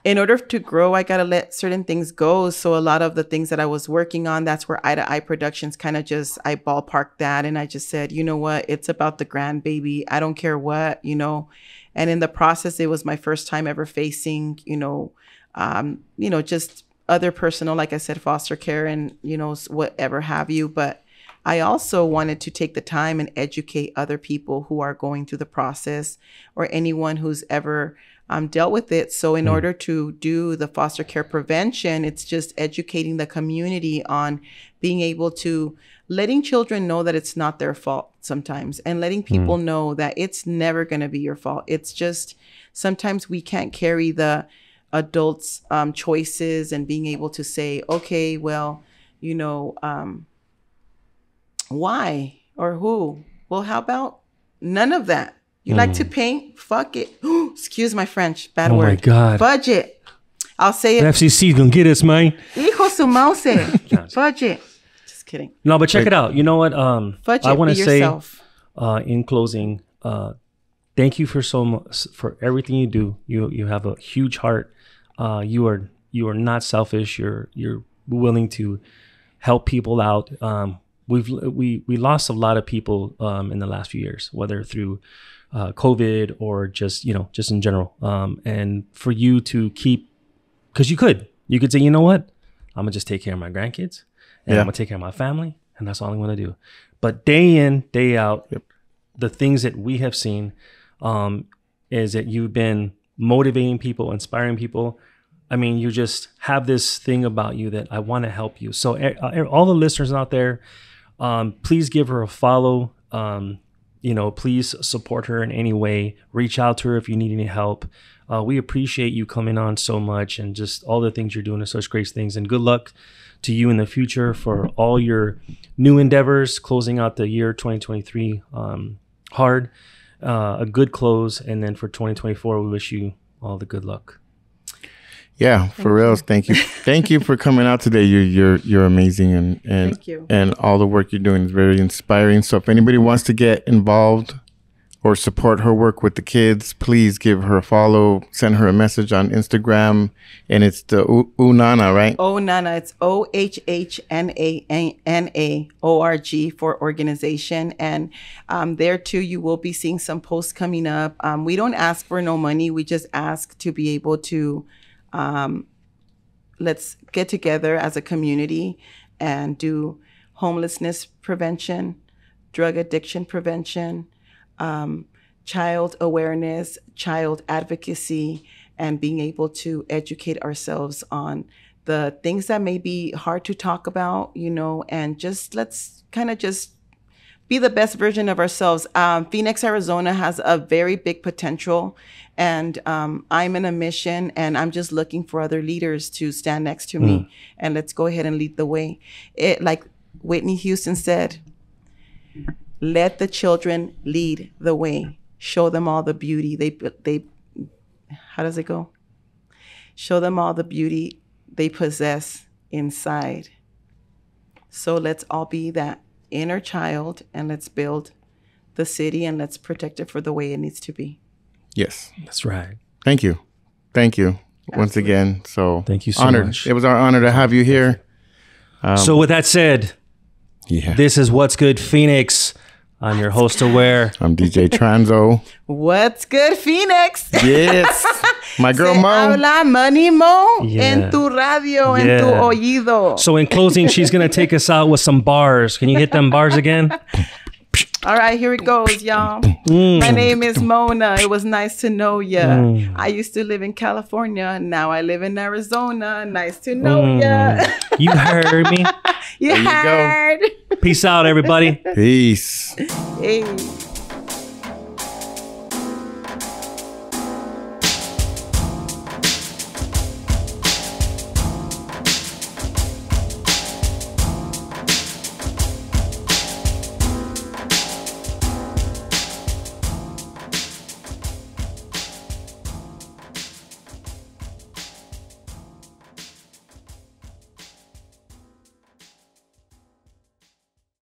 C: in order to grow, I got to let certain things go. So a lot of the things that I was working on, that's where Eye to Eye Productions kind of just, I ballparked that. And I just said, you know what? It's about the grandbaby. I don't care what, you know. And in the process, it was my first time ever facing, you know, um, you know, just other personal, like I said, foster care and, you know, whatever have you. But I also wanted to take the time and educate other people who are going through the process or anyone who's ever um, dealt with it. So, in order to do the foster care prevention, it's just educating the community on being able to letting children know that it's not their fault sometimes and letting people know that it's never going to be your fault. It's just sometimes we can't carry the adults' um, choices and being able to say, okay, well, you know, um, why or who? Well, how about none of that? You like to paint? Fuck it. *gasps* Excuse my French. Bad
A: Oh my. God.
C: Budget. I'll say
A: The
C: it.
A: FCC gonna get us, man.
C: Hijo su mouse. *laughs* Budget. Just kidding.
A: No, but check it out. You know what? Um,
C: Budget.
A: I want to say uh, in closing, uh, thank you for so much for everything you do. You you have a huge heart. Uh, you are you are not selfish. You're you're willing to help people out. Um, we've we we lost a lot of people um, in the last few years, whether through uh, COVID or just you know just in general. Um, and for you to keep, because you could you could say, you know what, I'm gonna just take care of my grandkids, and
B: Yeah.
A: I'm gonna take care of my family, and that's all I'm gonna do. But day in day out, the things that we have seen um, is that you've been motivating people, inspiring people. I mean, you just have this thing about you that I want to help you. So, eh, uh, all the listeners out there, um, please give her a follow. Um, you know, please support her in any way. Reach out to her if you need any help. Uh, we appreciate you coming on so much and just all the things you're doing are such great things. And good luck to you in the future for all your new endeavors, closing out the year 2023 um, hard, uh, a good close. And then for 2024, we wish you all the good luck.
B: Yeah, for real. Thank you. *laughs* Thank you for coming out today. You're you're you're amazing and and
C: Thank you.
B: and all the work you're doing is very inspiring. So if anybody wants to get involved or support her work with the kids, please give her a follow, send her a message on Instagram and it's the U- Unana, right?
C: Oh, Nana, it's O H H N A N A O R G for organization. And um, there too, you will be seeing some posts coming up. Um, we don't ask for no money, we just ask to be able to um, let's get together as a community and do homelessness prevention, drug addiction prevention, um, child awareness, child advocacy, and being able to educate ourselves on the things that may be hard to talk about, you know, and just let's kind of just be the best version of ourselves. Um, Phoenix, Arizona has a very big potential, and um, I'm in a mission, and I'm just looking for other leaders to stand next to me, and let's go ahead and lead the way. It like Whitney Houston said, "Let the children lead the way. Show them all the beauty. They they, how does it go? Show them all the beauty they possess inside. So let's all be that inner child and let's build the city and let's protect it for the way it needs to be.
B: Yes.
A: That's right.
B: Thank you. Thank you once again. So
A: Thank you so
B: honored.
A: much.
B: It was our honor to have you here.
A: so with that said,
B: Yeah.
A: this is what's good, Phoenix. I'm your host Awer.
B: I'm DJ Tranzo.
C: What's good, Phoenix?
B: Yes. *laughs* My girl
C: Se
B: Mo.
C: habla Money Mo
A: Yeah.
C: en tu radio, en tu oído.
A: So in closing, she's gonna take us out with some bars. Can you hit them bars again? *laughs*
C: All right, here it goes, y'all. Mm. My name is Mona. It was nice to know ya. Mm. I used to live in California. Now I live in Arizona. Nice to know ya. Mm.
A: You heard me. *laughs*
C: you
B: you go.
C: heard.
A: Peace out, everybody.
B: Peace.
C: Hey.